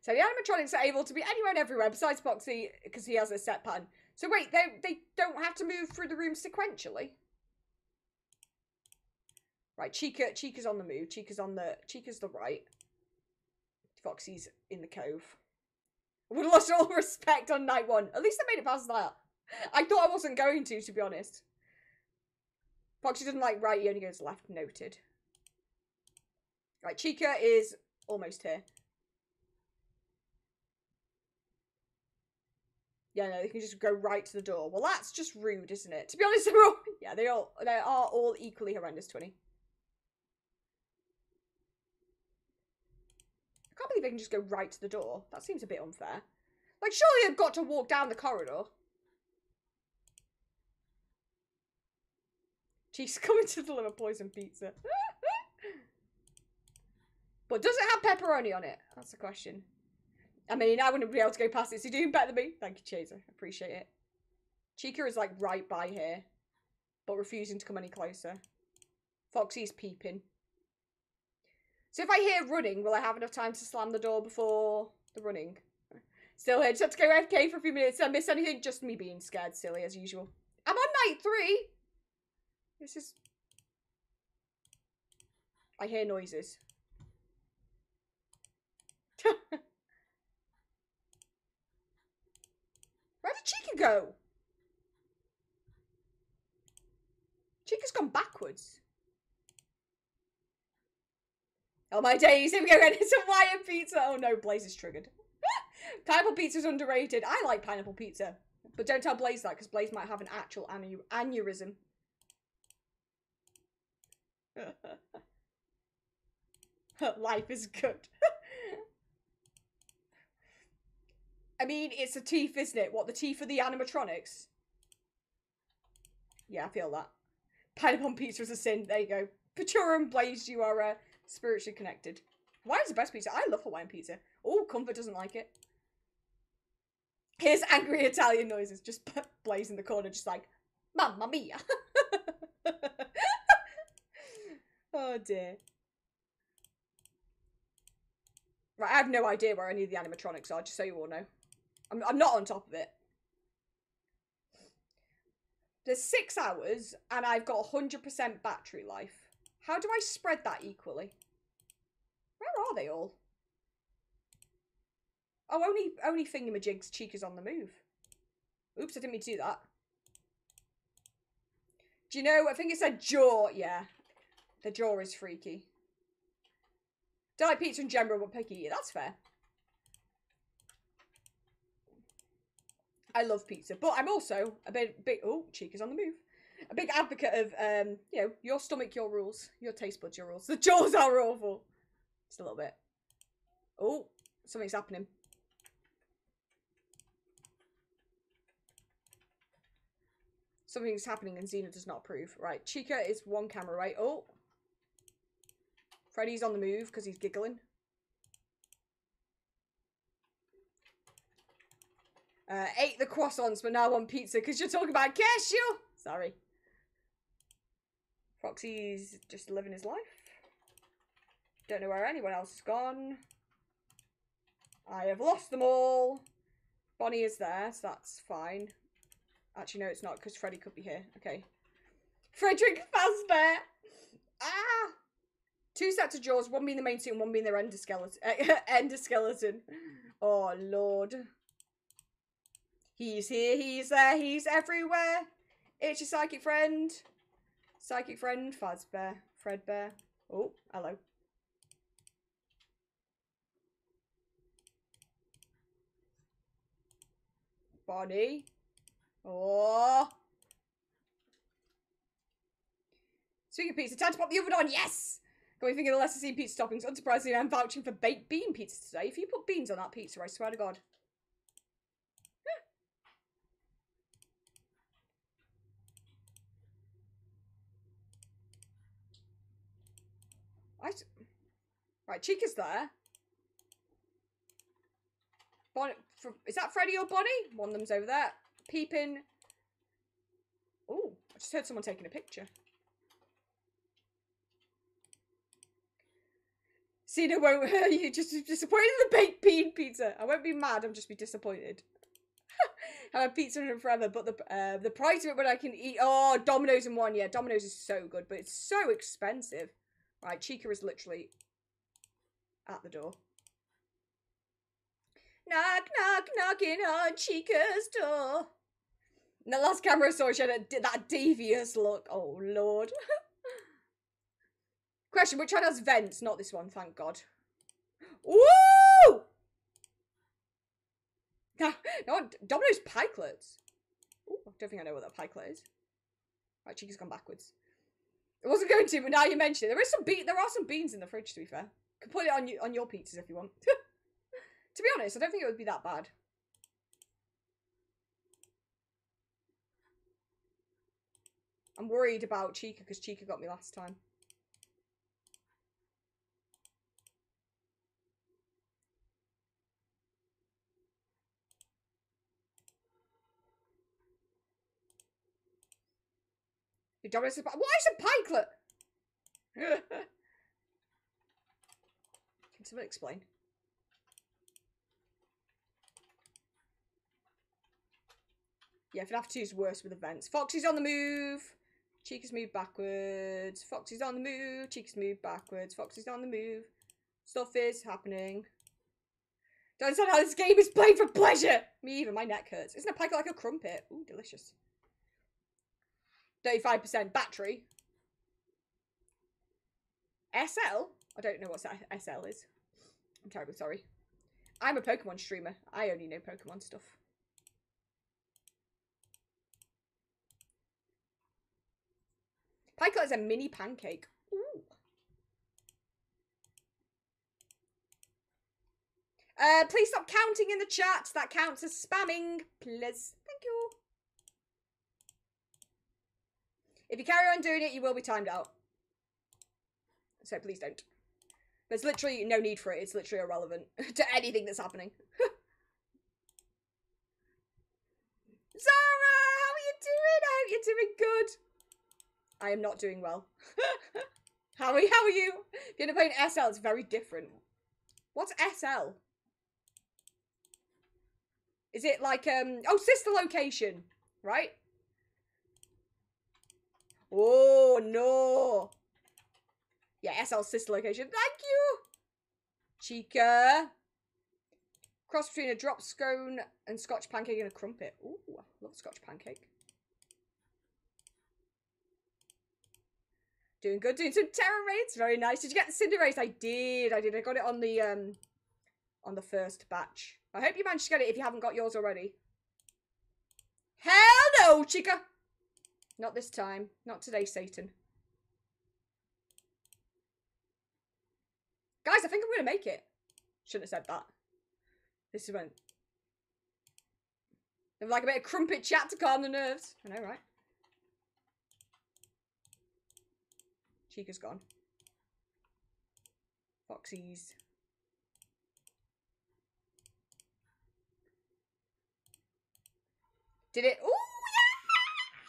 So the animatronics are able to be anywhere and everywhere besides Foxy because he has a set pattern. So wait, they they don't have to move through the room sequentially. Right, Chica Chica's on the move. Chica's on the Chica's the right. Foxy's in the cove. I would have lost all respect on night one. At least I made it past that. I thought I wasn't going to, to be honest. Foxy doesn't like right, he only goes left. Noted. Right, Chica is almost here. Yeah, no, they can just go right to the door. Well, that's just rude, isn't it? To be honest, they're all, yeah, they all they are all equally horrendous, Twenty. I can't believe they can just go right to the door. That seems a bit unfair. Like, surely they've got to walk down the corridor. She's coming to deliver poison pizza. but does it have pepperoni on it? That's the question. I mean, I wouldn't be able to go past it, so you're doing better than me. Thank you, Chaser. I appreciate it. Chica is like right by here, but refusing to come any closer. Foxy's peeping. So if I hear running, will I have enough time to slam the door before the running? Still here. Just have to go AFK for a few minutes. Did I miss anything? Just me being scared silly as usual. I'm on night three. This is... I hear noises. Where did Chica go? Chica's gone backwards. Oh my days, here we go again. It's a Hawaiian pizza. Oh no, Blaze is triggered. pineapple pizza's underrated. I like pineapple pizza. But don't tell Blaze that, because Blaze might have an actual anu- aneurysm. Life is good. I mean, it's a teeth, isn't it? What, the teeth of the animatronics? Yeah, I feel that. Pineapple pizza is a sin. There you go. Patura and Blaze, you are uh, spiritually connected. Hawaiian's the best pizza. I love Hawaiian pizza. Oh, Comfort doesn't like it. Here's angry Italian noises. Just Blaze in the corner, just like, Mamma mia. oh dear. Right, I have no idea where any of the animatronics are, just so you all know. I'm, I'm not on top of it. There's six hours, and I've got 100% battery life. How do I spread that equally? Where are they all? Oh, only only Thingamajigs Chica's on the move. Oops, I didn't mean to do that. Do you know, I think it said jaw. Yeah, the jaw is freaky. Like pizza in general, but picky. Yeah, that's fair. I love pizza, but I'm also a bit big. Oh, Chica's on the move. A big advocate of, um, you know, your stomach, your rules, your taste buds, your rules. The jaws are awful. Just a little bit. Oh, something's happening. Something's happening and Zena does not approve. Right, Chica is one camera right? Oh. Freddy's on the move because he's giggling. Uh, ate the croissants but now want pizza because you're talking about cashew. Sorry. Foxy's just living his life. Don't know where anyone else has gone. I have lost them all. Bonnie is there, so that's fine. Actually, no, it's not, because Freddy could be here. Okay. Frederick Fazbear! Ah! Two sets of jaws, one being the main suit and one being their endoskeleton. endoskeleton. Oh, Lord. He's here, he's there, he's everywhere. It's your psychic friend. Psychic friend, Fazbear. Fredbear. Oh, hello. Bonnie. Oh. Speaking of pizza, time to pop the oven on. Yes! Going thinking of the lesser seen pizza toppings. Unsurprisingly, I'm vouching for baked bean pizza today. If you put beans on that pizza, I swear to God. I s- right, Chica's there. Bonnie, is that Freddy or Bonnie? One of them's over there, peeping. Oh, I just heard someone taking a picture. Zena won't hurt you. Just disappointed in the baked bean pizza. I won't be mad. I'll just be disappointed. I've had pizza in forever, but the uh, the price of it when I can eat. Oh, Domino's in one. Yeah, Domino's is so good, but it's so expensive. Right, Chica is literally at the door. Knock, knock, knocking on Chica's door. And the last camera I saw, she had a, that devious look. Oh, Lord. Question, which one has vents? Not this one, thank God. Woo! No, no Domino's pikelets. Ooh, I don't think I know what that pikelet is. Right, Chica's gone backwards. I wasn't going to, but now you mention it. There is some be- there are some beans in the fridge, to be fair. Could put it on you on your pizzas if you want. to be honest, I don't think it would be that bad. I'm worried about Chica because Chica got me last time. Why is a pikelet? Can someone explain? Yeah, if have to is worse with events. Foxy's on the move. Chica's moved backwards. Foxy's on the move. Chica's moved backwards. Foxy's on the move. Stuff is happening. Don't understand how this game is played for pleasure. Me even, My neck hurts. Isn't a pike like a crumpet? Ooh, delicious. 35% battery. SL? I don't know what SL is. I'm terribly sorry. I'm a Pokemon streamer. I only know Pokemon stuff. Picot is a mini pancake. Ooh. Uh, please stop counting in the chat. That counts as spamming. Please. Thank you. If you carry on doing it, you will be timed out. So please don't. There's literally no need for it. It's literally irrelevant to anything that's happening. Zara, how are you doing? I hope you're doing good. I am not doing well. how are you? How are you? If you're playing SL, it's very different. What's SL? Is it like um? Oh, sister location, right? Oh no! Yeah, SL sister location. Thank you, Chica. Cross between a drop scone and Scotch pancake and a crumpet. Ooh, I love Scotch pancake. Doing good, doing some Tera raids. Very nice. Did you get the cinder raids? I did. I did. I got it on the um on the first batch. I hope you managed to get it if you haven't got yours already. Hell no, chica. Not this time. Not today, Satan. Guys, I think I'm going to make it. Shouldn't have said that. This is when... Like a bit of crumpet chat to calm the nerves. I know, right? Chica's gone. Foxy's. Did it? Oh,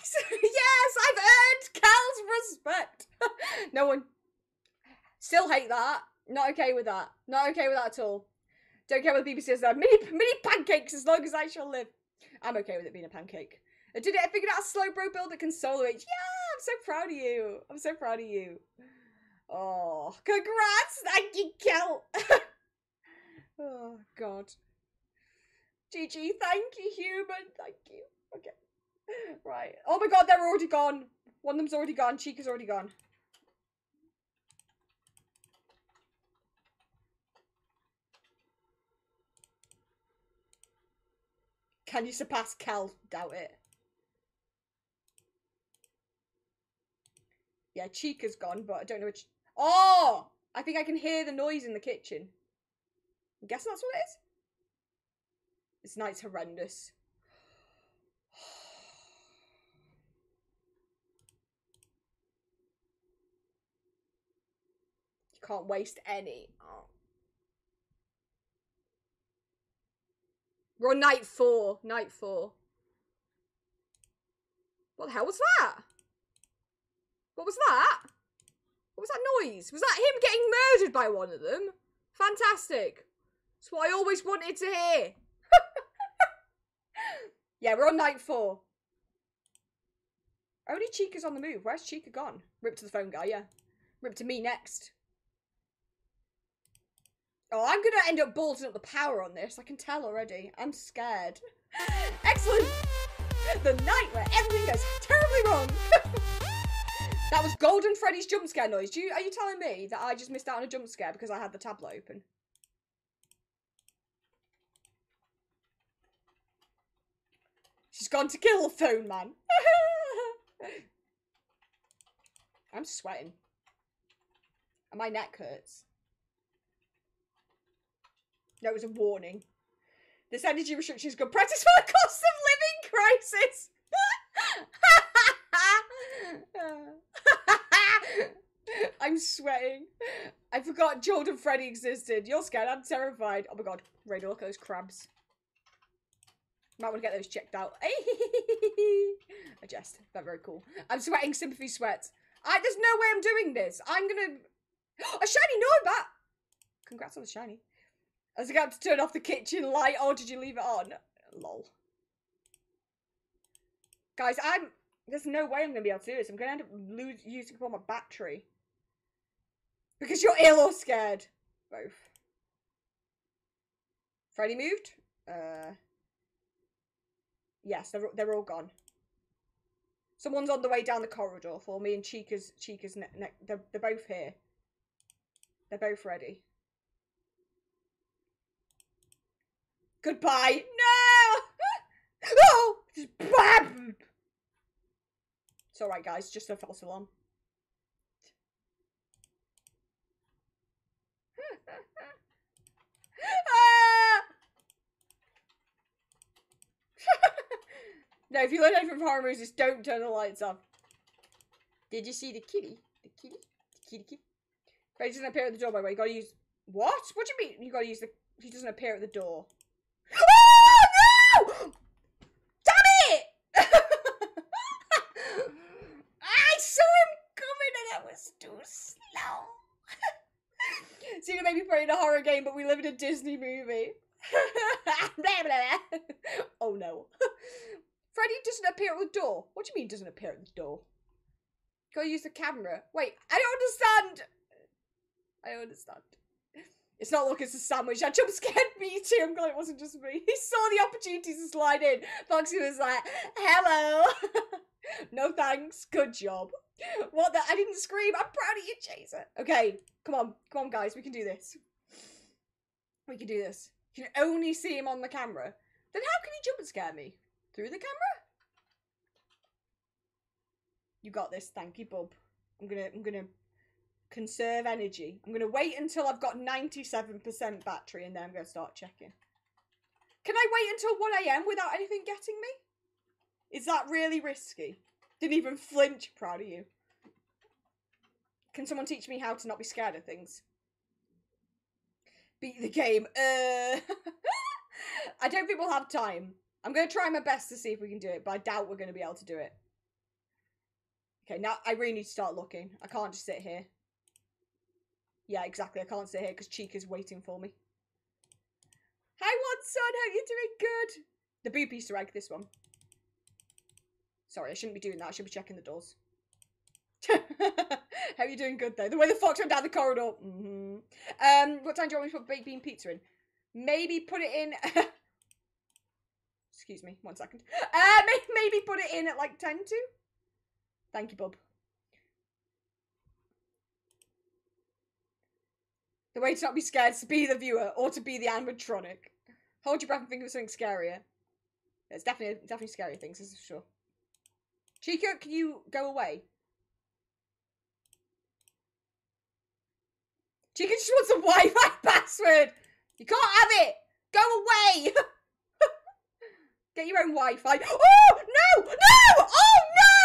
yes! yes, I've earned Cal's respect. no one. Still hate that. Not okay with that. Not okay with that at all. Don't care what the BBC says. There. Mini, mini pancakes as long as I shall live. I'm okay with it being a pancake. I did it. I figured out a Slowbro build that can solo it. Yeah, I'm so proud of you. I'm so proud of you. Oh, congrats. Thank you, Kel. oh, God. GG, thank you, human. Thank you. Okay. Right. Oh my god, they're already gone. One of them's already gone. Chica's already gone. Can you surpass Cal? Doubt it. Yeah, Chica's gone, but I don't know which. Oh! I think I can hear the noise in the kitchen. I'm guessing that's what it is. This night's horrendous. You can't waste any. Oh. We're on night four. Night four. What the hell was that? What was that? What was that noise? Was that him getting murdered by one of them? Fantastic. That's what I always wanted to hear. yeah, we're on night four. Only Chica's on the move. Where's Chica gone? Rip to the phone guy, yeah. Rip to me next. Oh, I'm to end up bolting up the power on this. I can tell already. I'm scared. Excellent. The night where everything goes terribly wrong. that was Golden Freddy's jump scare noise. Do you, are you telling me that I just missed out on a jump scare because I had the tablet open? She's gone to kill the phone man. I'm sweating. And my neck hurts. No, it was a warning. This energy restriction is good practice for the cost of living crisis. I'm sweating. I forgot Golden Freddy existed. You're scared. I'm terrified. Oh my god. Radar, look at those crabs. Might want to get those checked out. I jest. They're very cool. I'm sweating sympathy sweats. I, there's no way I'm doing this. I'm gonna... A shiny Noibat! Congrats on the shiny. I was about to turn off the kitchen light. or did you leave it on? Lol. Guys, I'm... There's no way I'm going to be able to do this. I'm going to end up using all my battery. Because you're ill or scared. Both. Freddy moved? Uh... Yes, they're, they're all gone. Someone's on the way down the corridor for me and Chica's, Chica's ne ne they're, they're both here. They're both ready. Goodbye. No! oh! It's alright, guys. Just a false alarm. No, if you learn anything from horror movies, just don't turn the lights off. Did you see the kitty? The kitty? The kitty kitty? He doesn't appear at the door, by the way. You gotta use... What? What do you mean you gotta use the... He doesn't appear at the door. Oh, no! Damn it! I saw him coming and I was too slow. so you maybe play in a horror game, but we live in a Disney movie. Blah, blah, blah. oh no. Freddy doesn't appear at the door. What do you mean doesn't appear at the door? Gotta use the camera. Wait, I don't understand. I don't understand. It's not like it's a sandwich. That jump scared me too. I'm glad it wasn't just me. He saw the opportunity to slide in. Foxy was like, hello. no thanks. Good job. What the? I didn't scream. I'm proud of you, Chaser. Okay, come on. Come on, guys. We can do this. We can do this. You can only see him on the camera. Then how can he jump and scare me? Through the camera? You got this. Thank you, bub. I'm gonna, I'm gonna conserve energy. I'm gonna wait until I've got 97% battery and then I'm gonna start checking. Can I wait until 1am without anything getting me? Is that really risky? Didn't even flinch. Proud of you. Can someone teach me how to not be scared of things? Beat the game. Uh, I don't think we'll have time. I'm going to try my best to see if we can do it, but I doubt we're going to be able to do it. Okay, now I really need to start looking. I can't just sit here. Yeah, exactly. I can't stay here because Chica's waiting for me. Hi, Watson. How you doing? Good. The boop Easter egg, this one. Sorry, I shouldn't be doing that. I should be checking the doors. How are you doing? Good though. The way the fox went down the corridor. hmm Um, what time do you want me to put baked bean pizza in? Maybe put it in. Excuse me, one second. Uh, maybe, put it in at like ten to. Thank you, bub. The way to not be scared is to be the viewer or to be the animatronic. Hold your breath and think of something scarier. There's definitely definitely scarier things, this is for sure. Chica, can you go away? Chica just wants a Wi-Fi password. You can't have it. Go away. Get your own Wi-Fi. Oh no, no! Oh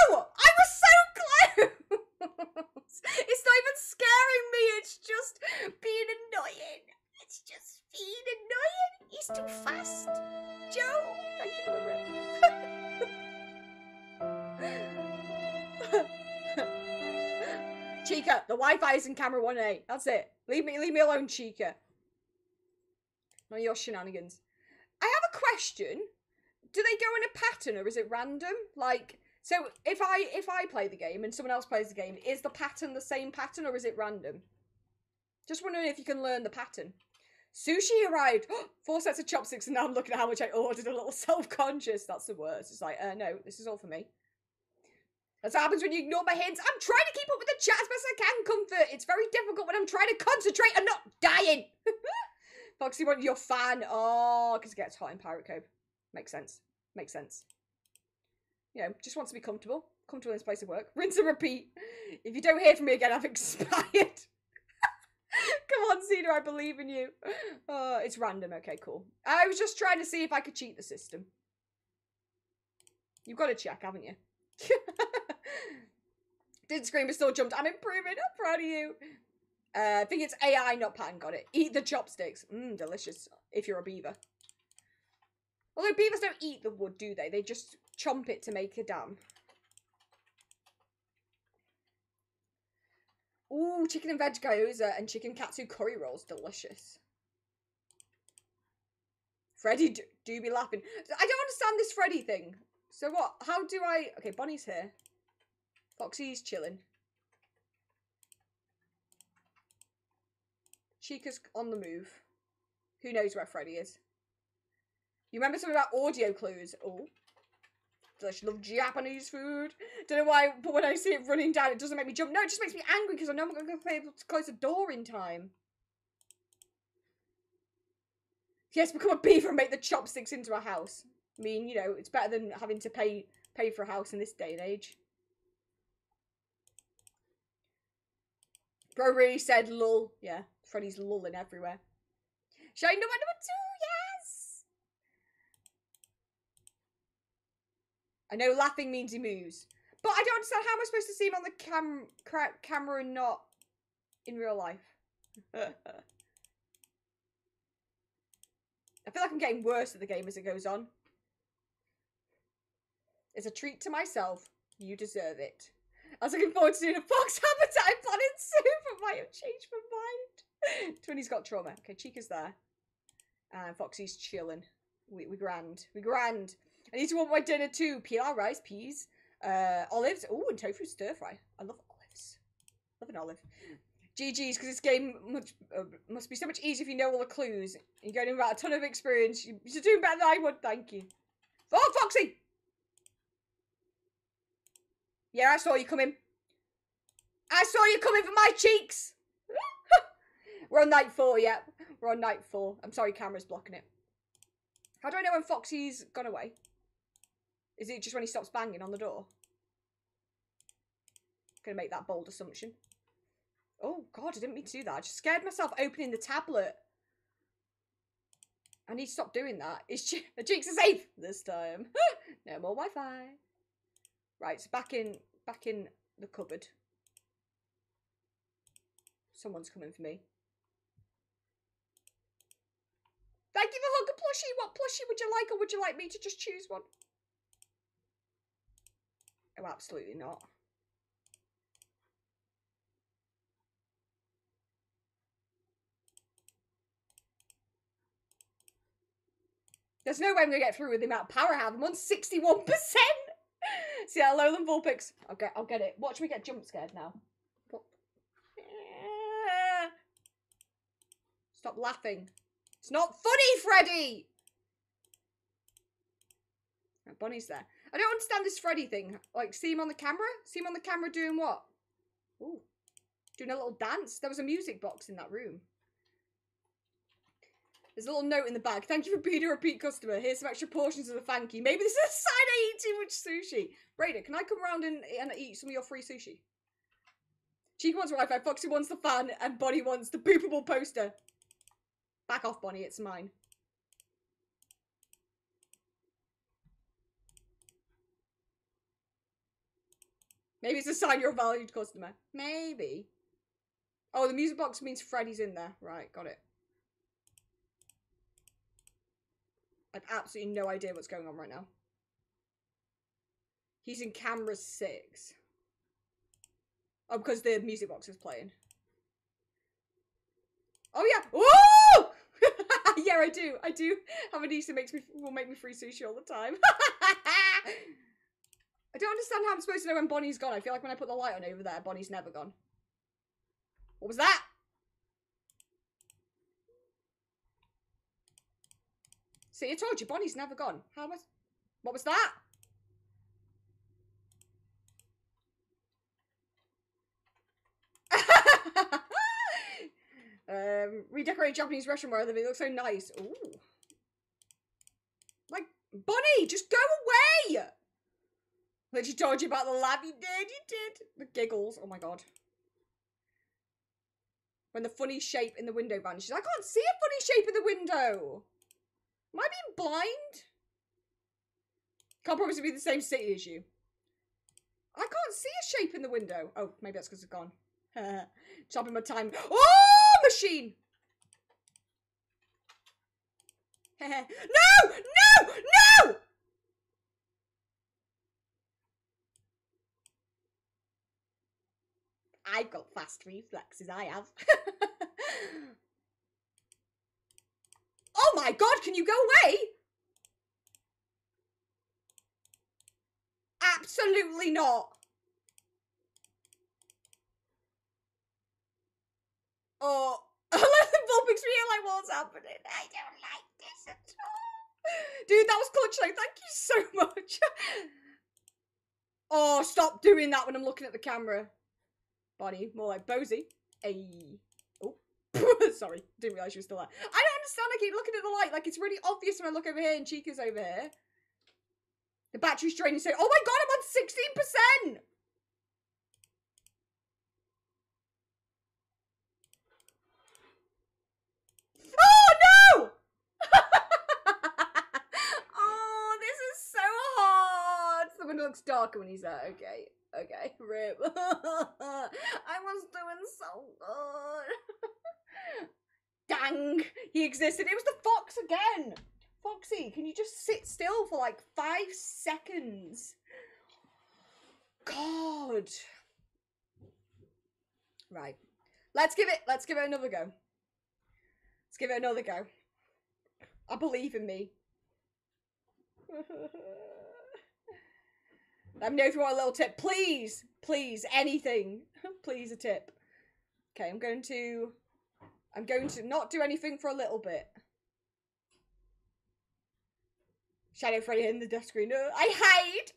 no! I was so close. It's not even scaring me. It's just being annoying. It's just being annoying. He's too fast. Joe, thank you for Chica, the Wi-Fi is in camera 1A. That's it. Leave me leave me alone, Chica. Not your shenanigans. I have a question. Do they go in a pattern or is it random? Like so if I if I play the game and someone else plays the game, is the pattern the same pattern or is it random? Just wondering if you can learn the pattern. Sushi arrived. Four sets of chopsticks, and now I'm looking at how much I ordered. A little self-conscious. That's the worst. It's like, uh, no, this is all for me. That's what happens when you ignore my hints. I'm trying to keep up with the chat as best I can, Comfort. It's very difficult when I'm trying to concentrate and not dying. Foxy, what you're fan? Oh, because it gets hot in Pirate Cove. Makes sense. Makes sense. You know, just wants to be comfortable. Comfortable in his place of work. Rinse and repeat. If you don't hear from me again, I've expired. Come on, Cedar, I believe in you. Uh, it's random. Okay, cool. I was just trying to see if I could cheat the system. You've got to check, haven't you? Didn't scream, but still jumped. I'm improving. I'm proud of you. Uh, I think it's AI, not pattern. Got it. Eat the chopsticks. Mmm, delicious. If you're a beaver. Although beavers don't eat the wood, do they? They just chomp it to make a dam. Ooh, chicken and veg gyoza uh, and chicken katsu curry rolls. Delicious. Freddy do, do be laughing. I don't understand this Freddy thing. So what? How do I... Okay, Bonnie's here. Foxy's chilling. Chica's on the move. Who knows where Freddy is? You remember something about audio clues? Oh. I should love Japanese food. Don't know why, but when I see it running down, it doesn't make me jump. No, it just makes me angry because I know I'm not going to be able to close the door in time. Yes, become a beaver and make the chopsticks into a house. I mean, you know, it's better than having to pay pay for a house in this day and age. Bro really said lull. Yeah, Freddy's lulling everywhere. Shine number number two, yes! I know laughing means he moves. But I don't understand how am I supposed to see him on the cam camera and not in real life? I feel like I'm getting worse at the game as it goes on. It's a treat to myself. You deserve it. I was looking forward to doing a fox appetite planning soon, but might have changed my mind. Twinny's got trauma. Okay, Chica's there. And Foxy's chilling. We, we grand. We grand. I need to want my dinner too. PR rice, peas, uh, olives. Oh, and tofu stir fry. I love olives. Love an olive. GG's, because this game much, uh, must be so much easier if you know all the clues. You're going about a ton of experience. You- You're doing better than I would, thank you. Oh, Foxy! Yeah, I saw you coming. I saw you coming for my cheeks! We're on night four, yeah. We're on night four. I'm sorry, camera's blocking it. How do I know when Foxy's gone away? Is it just when he stops banging on the door? Gonna make that bold assumption. Oh god, I didn't mean to do that. I just scared myself opening the tablet. I need to stop doing that. Is the cheeks are safe this time. no more Wi-Fi. Right, so back in back in the cupboard. Someone's coming for me. Thank you for hug a plushie. What plushie would you like, or would you like me to just choose one? Oh, absolutely not. There's no way I'm gonna get through with the amount of power I have. I'm on 61%. See that Alolan Vulpix? I'll get I'll get it. Watch me get jump scared now. Stop laughing. It's not funny, Freddy! Bonnie's there. I don't understand this Freddy thing. Like, see him on the camera? See him on the camera doing what? Ooh. Doing a little dance. There was a music box in that room. There's a little note in the bag. Thank you for being a repeat customer. Here's some extra portions of the thank you. Maybe this is a sign I eat too much sushi. Breda, can I come around and, and eat some of your free sushi? Chica wants Wi-Fi, Foxy wants the fan, and Bonnie wants the boopable poster. Back off, Bonnie, it's mine. Maybe it's a sign you're a valued customer. Maybe. Oh, the music box means Freddy's in there. Right, got it. I've absolutely no idea what's going on right now. He's in camera six. Oh, because the music box is playing. Oh yeah! Ooh! yeah, I do. I do have a niece who makes me will make me free sushi all the time. I don't understand how I'm supposed to know when Bonnie's gone. I feel like when I put the light on over there, Bonnie's never gone. What was that? See, I told you, Bonnie's never gone. How was? What was that? um, redecorate Japanese restaurant where they look so nice. Ooh. Like, Bonnie, just go away! She told you about the lab, you did, you did. The giggles, oh my god. When the funny shape in the window vanishes. I can't see a funny shape in the window! Am I being blind? Can't promise to be the same city as you. I can't see a shape in the window. Oh, maybe that's because it's gone. Chopping my time. Oh, machine! no! No! No! I've got fast reflexes, I have. oh my god, can you go away? Absolutely not. Oh, let the feel like what's happening. I don't like this at all. Dude, that was clutch though. Thank you so much. Oh, stop doing that when I'm looking at the camera. Bonnie, more like Bozy. Ayy. Oh. Sorry, didn't realise you were still there. I don't understand. I keep looking at the light. Like, it's really obvious when I look over here and Chica's over here. The battery's draining so. Oh my god, I'm on 16%! Oh no! oh, this is so hard. Someone darker when he's there. Okay, okay, rip. I was doing so good. Dang, he existed. It was the fox again. Foxy, can you just sit still for like five seconds? God. Right. Let's give it let's give it another go. Let's give it another go. I believe in me. Let me know if you want a little tip. Please, please, anything. please, a tip. Okay, I'm going to. I'm going to not do anything for a little bit. Shadow Freddy in the death screen. No, I hide!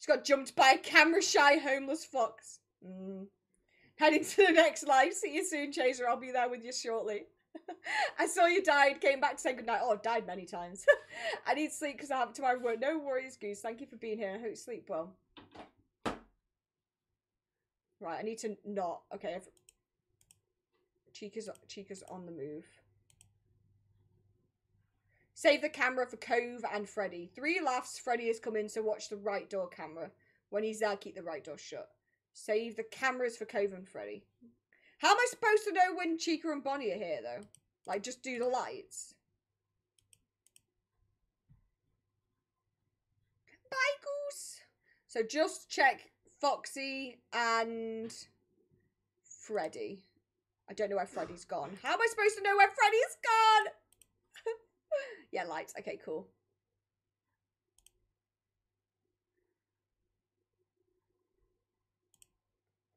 She got jumped by a camera shy homeless fox. Mm. Heading to the next live. See you soon, Chaser. I'll be there with you shortly. I saw you died, came back to say goodnight. Oh, I've died many times. I need sleep because I have tomorrow work. No worries, Goose. Thank you for being here. I hope you sleep well. Right, I need to not. Okay, I've... Chica's, Chica's on the move. Save the camera for Cove and Freddy. Three laughs. Freddy is coming, so watch the right door camera. When he's there, keep the right door shut. Save the cameras for Cove and Freddy. How am I supposed to know when Chica and Bonnie are here, though? Like, just do the lights. Goose. So just check Foxy and Freddy. I don't know where Freddy's gone. How am I supposed to know where Freddy's gone? yeah, lights. Okay, cool.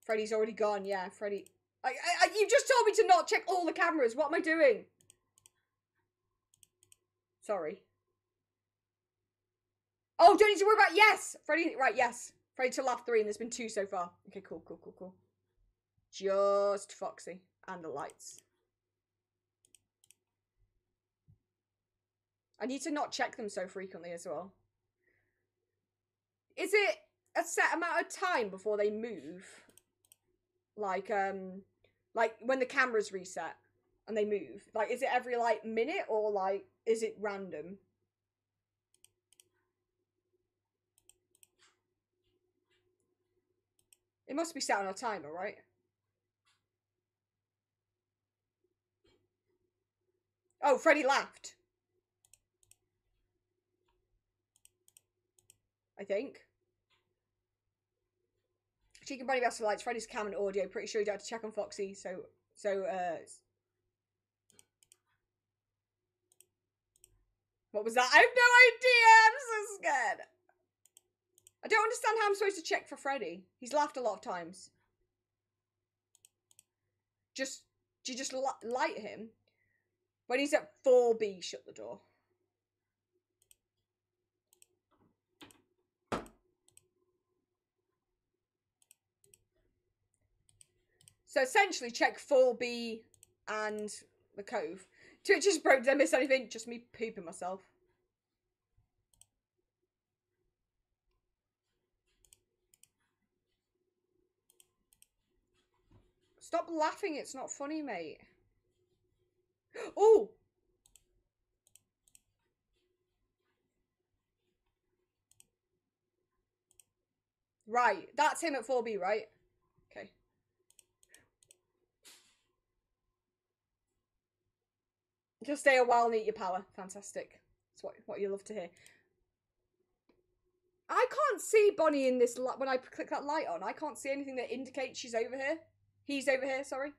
Freddy's already gone. Yeah, Freddy. I, I, you just told me to not check all the cameras. What am I doing? Sorry. Oh, don't need to worry about yes. Freddy, right? Yes. Freddy to laugh three, and there's been two so far. Okay, cool, cool, cool, cool. Just Foxy and the lights. I need to not check them so frequently as well. Is it a set amount of time before they move? Like, um, like when the cameras reset and they move. Like, is it every like minute or like is it random? It must be set on a timer, right? Oh, Freddy laughed. I think. She can bring us lights, Freddy's cam and audio. Pretty sure you have to check on Foxy, so so uh What was that? I have no idea. I'm so scared. I don't understand how I'm supposed to check for Freddy. He's laughed a lot of times. Just, do you just li light him? When he's at 4B, shut the door. So essentially, check 4B and the cove. Twitch just broke. Did I miss anything? Just me pooping myself. Stop laughing. It's not funny, mate. Oh! Right. That's him at 4B, right? Okay. Just stay a while and eat your power. Fantastic. That's what, what you love to hear. I can't see Bonnie in this light. When I click that light on, I can't see anything that indicates she's over here. He's over here, sorry.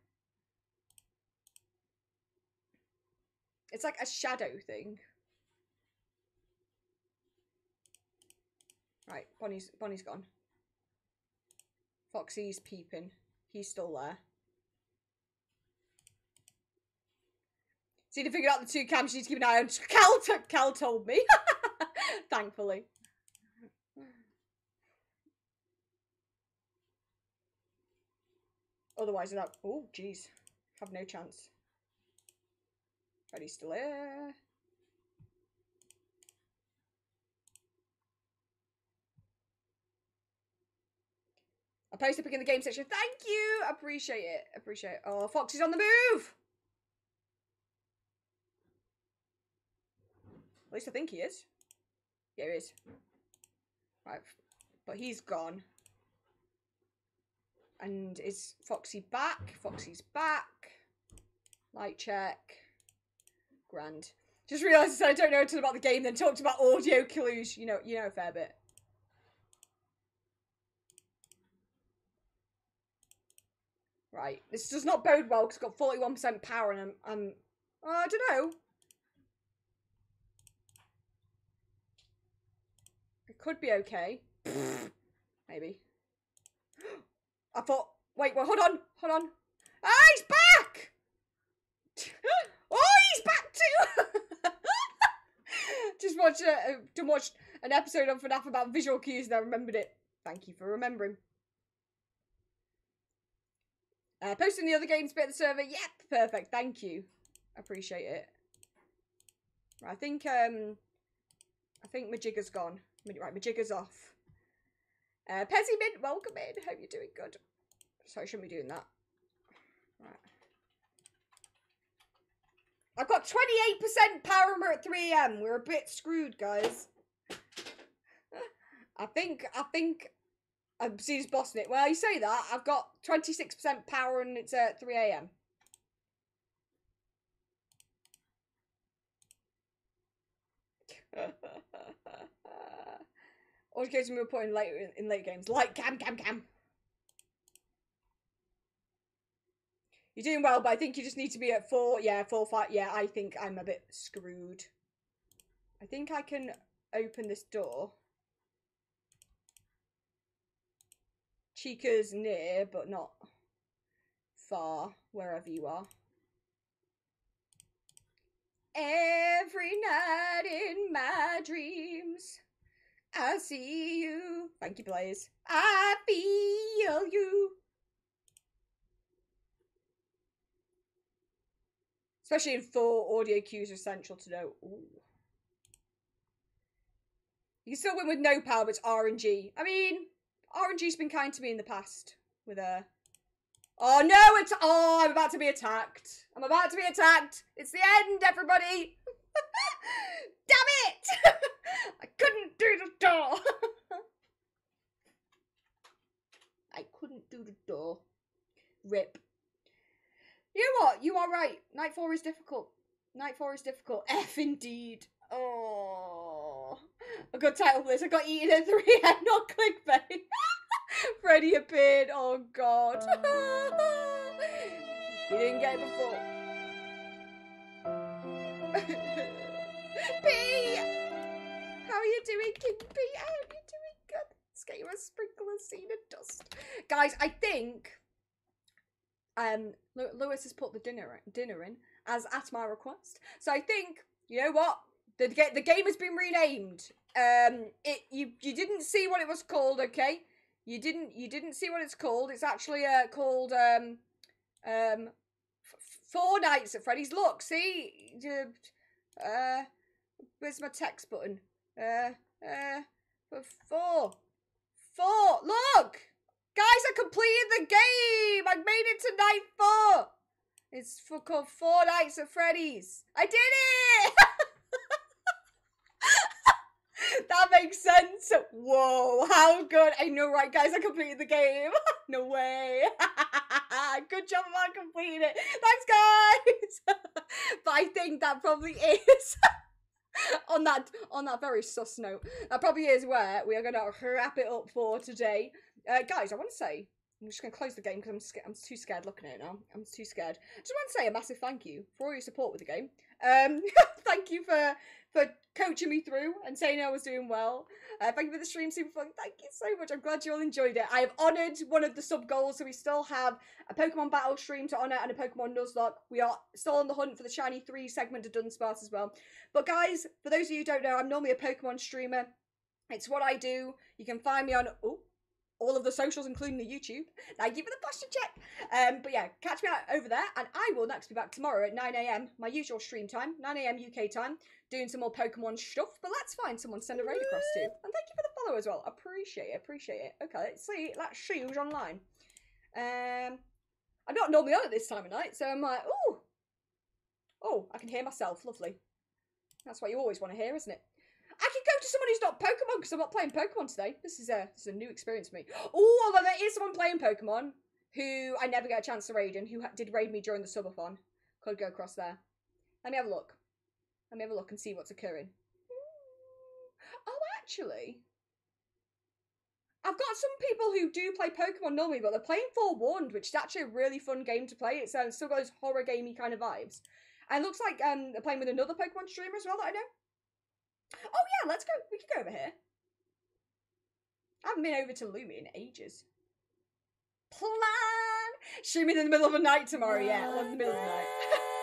It's like a shadow thing. Right, Bonnie's Bonnie's gone. Foxy's peeping. He's still there. She to figure out the two cams she needs to keep an eye on. Cal, Cal told me. Thankfully. Otherwise, that. Oh, jeez. Have no chance. Ready, still here. I post pick in the game section. Thank you. Appreciate it. Appreciate it. Oh, Foxy's on the move. Least I think he is. Yeah, he is. Right. But he's gone. And is Foxy back? Foxy's back. Light check. Grand. Just realised I don't know anything about the game, then talked about audio clues. You know, you know a fair bit. Right. This does not bode well because I've got 41% power and I'm, I'm uh, I don't know. Could be okay. Maybe. I thought, wait, well, hold on, hold on. Ah, he's back! oh, he's back too! Just watched uh, to watch an episode of FNAF about visual cues and I remembered it. Thank you for remembering. Uh, posting the other games bit of the server. Yep, perfect. Thank you. Appreciate it. I think um, I think Majigger's gone. Right, Majigger's off. Uh, welcome in. Hope you're doing good. Sorry, shouldn't be doing that. Right. I've got 28% power at 3 a.m. We're a bit screwed, guys. I think, I think, I'm C's bossing it. Well, you say that. I've got 26% power and it's at 3 All the games we were putting later in, in late games. Like cam cam cam. You're doing well, but I think you just need to be at four. Yeah, four, five. Yeah, I think I'm a bit screwed. I think I can open this door. Chica's near, but not far, wherever you are. Every night in my dreams, I see you. Thank you, Blaze. I feel you. Especially in four, audio cues are essential to know. Ooh. You can still win with no power, but it's RNG. I mean, RNG's been kind to me in the past with a. Oh no! It's oh, I'm about to be attacked. I'm about to be attacked. It's the end, everybody. Damn it! I couldn't do the door. I couldn't do the door. Rip. You know what? You are right. Night four is difficult. Night four is difficult. F indeed. Oh, a good title for this. I got eaten at three and not clickbait. Freddy appeared. Oh god. you didn't get it before. How are you doing, King P? I you're doing good. Let's get you a sprinkle of and dust, guys. I think um Lewis has put the dinner dinner in as at my request. So I think you know what the the game has been renamed. Um, it you you didn't see what it was called, okay? You didn't you didn't see what it's called. It's actually uh called um um Four Nights at Freddy's. Look, see, uh where's my text button? Uh, uh, four, four. Look, guys, I completed the game. I made it to night four. It's for called Four Nights at Freddy's. I did it. that makes sense. Whoa, how good. I know, right, guys? I completed the game. no way. good job on completing it. Thanks, guys. but I think that probably is. on that on that very sus note, that probably is where we are going to wrap it up for today. Uh, guys, I want to say, I'm just going to close the game because I'm, sca- I'm too scared looking at it now. I'm too scared. just want to say a massive thank you for all your support with the game. Um, thank you for for coaching me through and saying I was doing well. Uh, thank you for the stream, super fun. Thank you so much. I'm glad you all enjoyed it. I have honoured one of the sub goals, so we still have a Pokemon battle stream to honour and a Pokemon Nuzlocke. We are still on the hunt for the shiny three segment of Dunsparce as well. But guys, for those of you who don't know, I'm normally a Pokemon streamer. It's what I do. You can find me on oh all of the socials, including the YouTube. Thank you for the posture check. Um, but yeah, catch me out over there, and I will next be back tomorrow at 9 a.m. my usual stream time, 9 a.m. UK time, doing some more Pokemon stuff. But let's find someone to send a raid across to. And thank you for the follow as well. Appreciate it. Appreciate it. Okay, let's see. Let's see who's online. Um, I'm not normally on at this time of night, so I'm like, oh, oh, I can hear myself. Lovely. That's what you always want to hear, isn't it? To someone who's not Pokemon because I'm not playing Pokemon today. This is a this is a new experience for me. Oh, although there is someone playing Pokemon who I never get a chance to raid and who did raid me during the subathon. Could go across there. Let me have a look. Let me have a look and see what's occurring. Oh, actually, I've got some people who do play Pokemon normally, but they're playing Forewarned, which is actually a really fun game to play. It's uh, still got those horror gamey kind of vibes. And looks like um, they're playing with another Pokemon streamer as well that I know. Oh yeah, let's go. We can go over here. I haven't been over to Lumi in ages. Plan. Streaming in the middle of the night tomorrow. Yeah, in the middle of the night.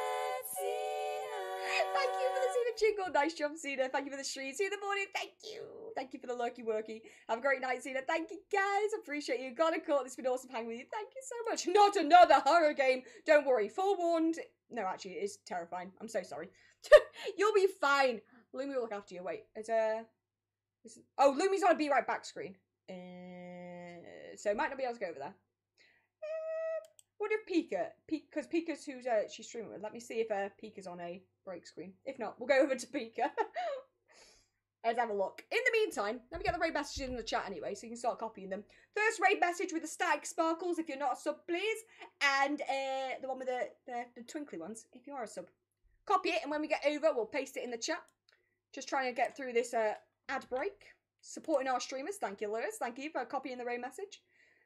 Thank you for the Zena jingle. Nice job, Zena. Thank you for the stream. See you in the morning. Thank you. Thank you for the lurky worky. Have a great night, Zena. Thank you, guys. Appreciate you. Got a call. It's been awesome hanging with you. Thank you so much. Not another horror game. Don't worry. Forewarned. No, actually, it is terrifying. I'm so sorry. You'll be fine. Lumi will look after you. Wait, it's a. Oh, Lumi's on a be right back screen. Uh, so might not be able to go over there. Uh, what if Pika? Because Pika's who's uh, she's streaming with. Let me see if uh, Pika's on a break screen. If not, we'll go over to Pika. Let's have a look. In the meantime, let me get the raid messages in the chat anyway, so you can start copying them. First raid message with the static sparkles, if you're not a sub, please. And uh, the one with the, the, the twinkly ones, if you are a sub. Copy it, and when we get over, we'll paste it in the chat. Just trying to get through this uh, ad break. Supporting our streamers. Thank you, Lewis. Thank you for copying the raid message.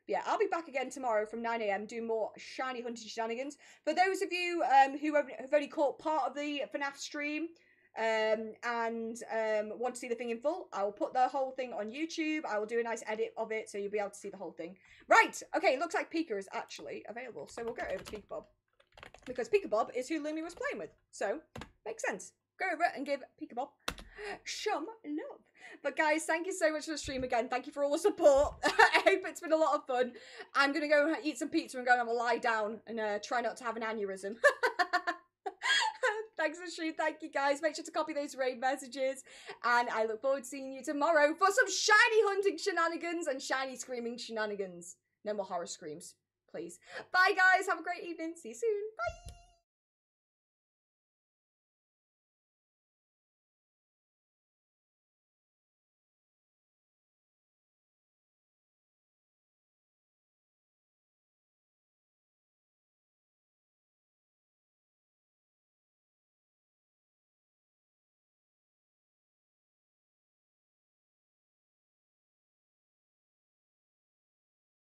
But yeah, I'll be back again tomorrow from 9am doing more shiny hunting shenanigans. For those of you um, who have, only caught part of the FNAF stream um, and um, want to see the thing in full, I will put the whole thing on YouTube. I will do a nice edit of it so you'll be able to see the whole thing. Right, okay, looks like Pika is actually available. So we'll go over to Pika Bob. Because Pika Bob is who Lumi was playing with. So, makes sense. Go over and give Pika Bob some love. But guys, thank you so much for the stream again. Thank you for all the support. I hope it's been a lot of fun. I'm gonna go eat some pizza and go and have a lie down and uh, try not to have an aneurysm. Thanks for the stream. Thank you guys. Make sure to copy those raid messages. And I look forward to seeing you tomorrow for some shiny hunting shenanigans and shiny screaming shenanigans. No more horror screams, please. Bye guys. Have a great evening. See you soon. Bye.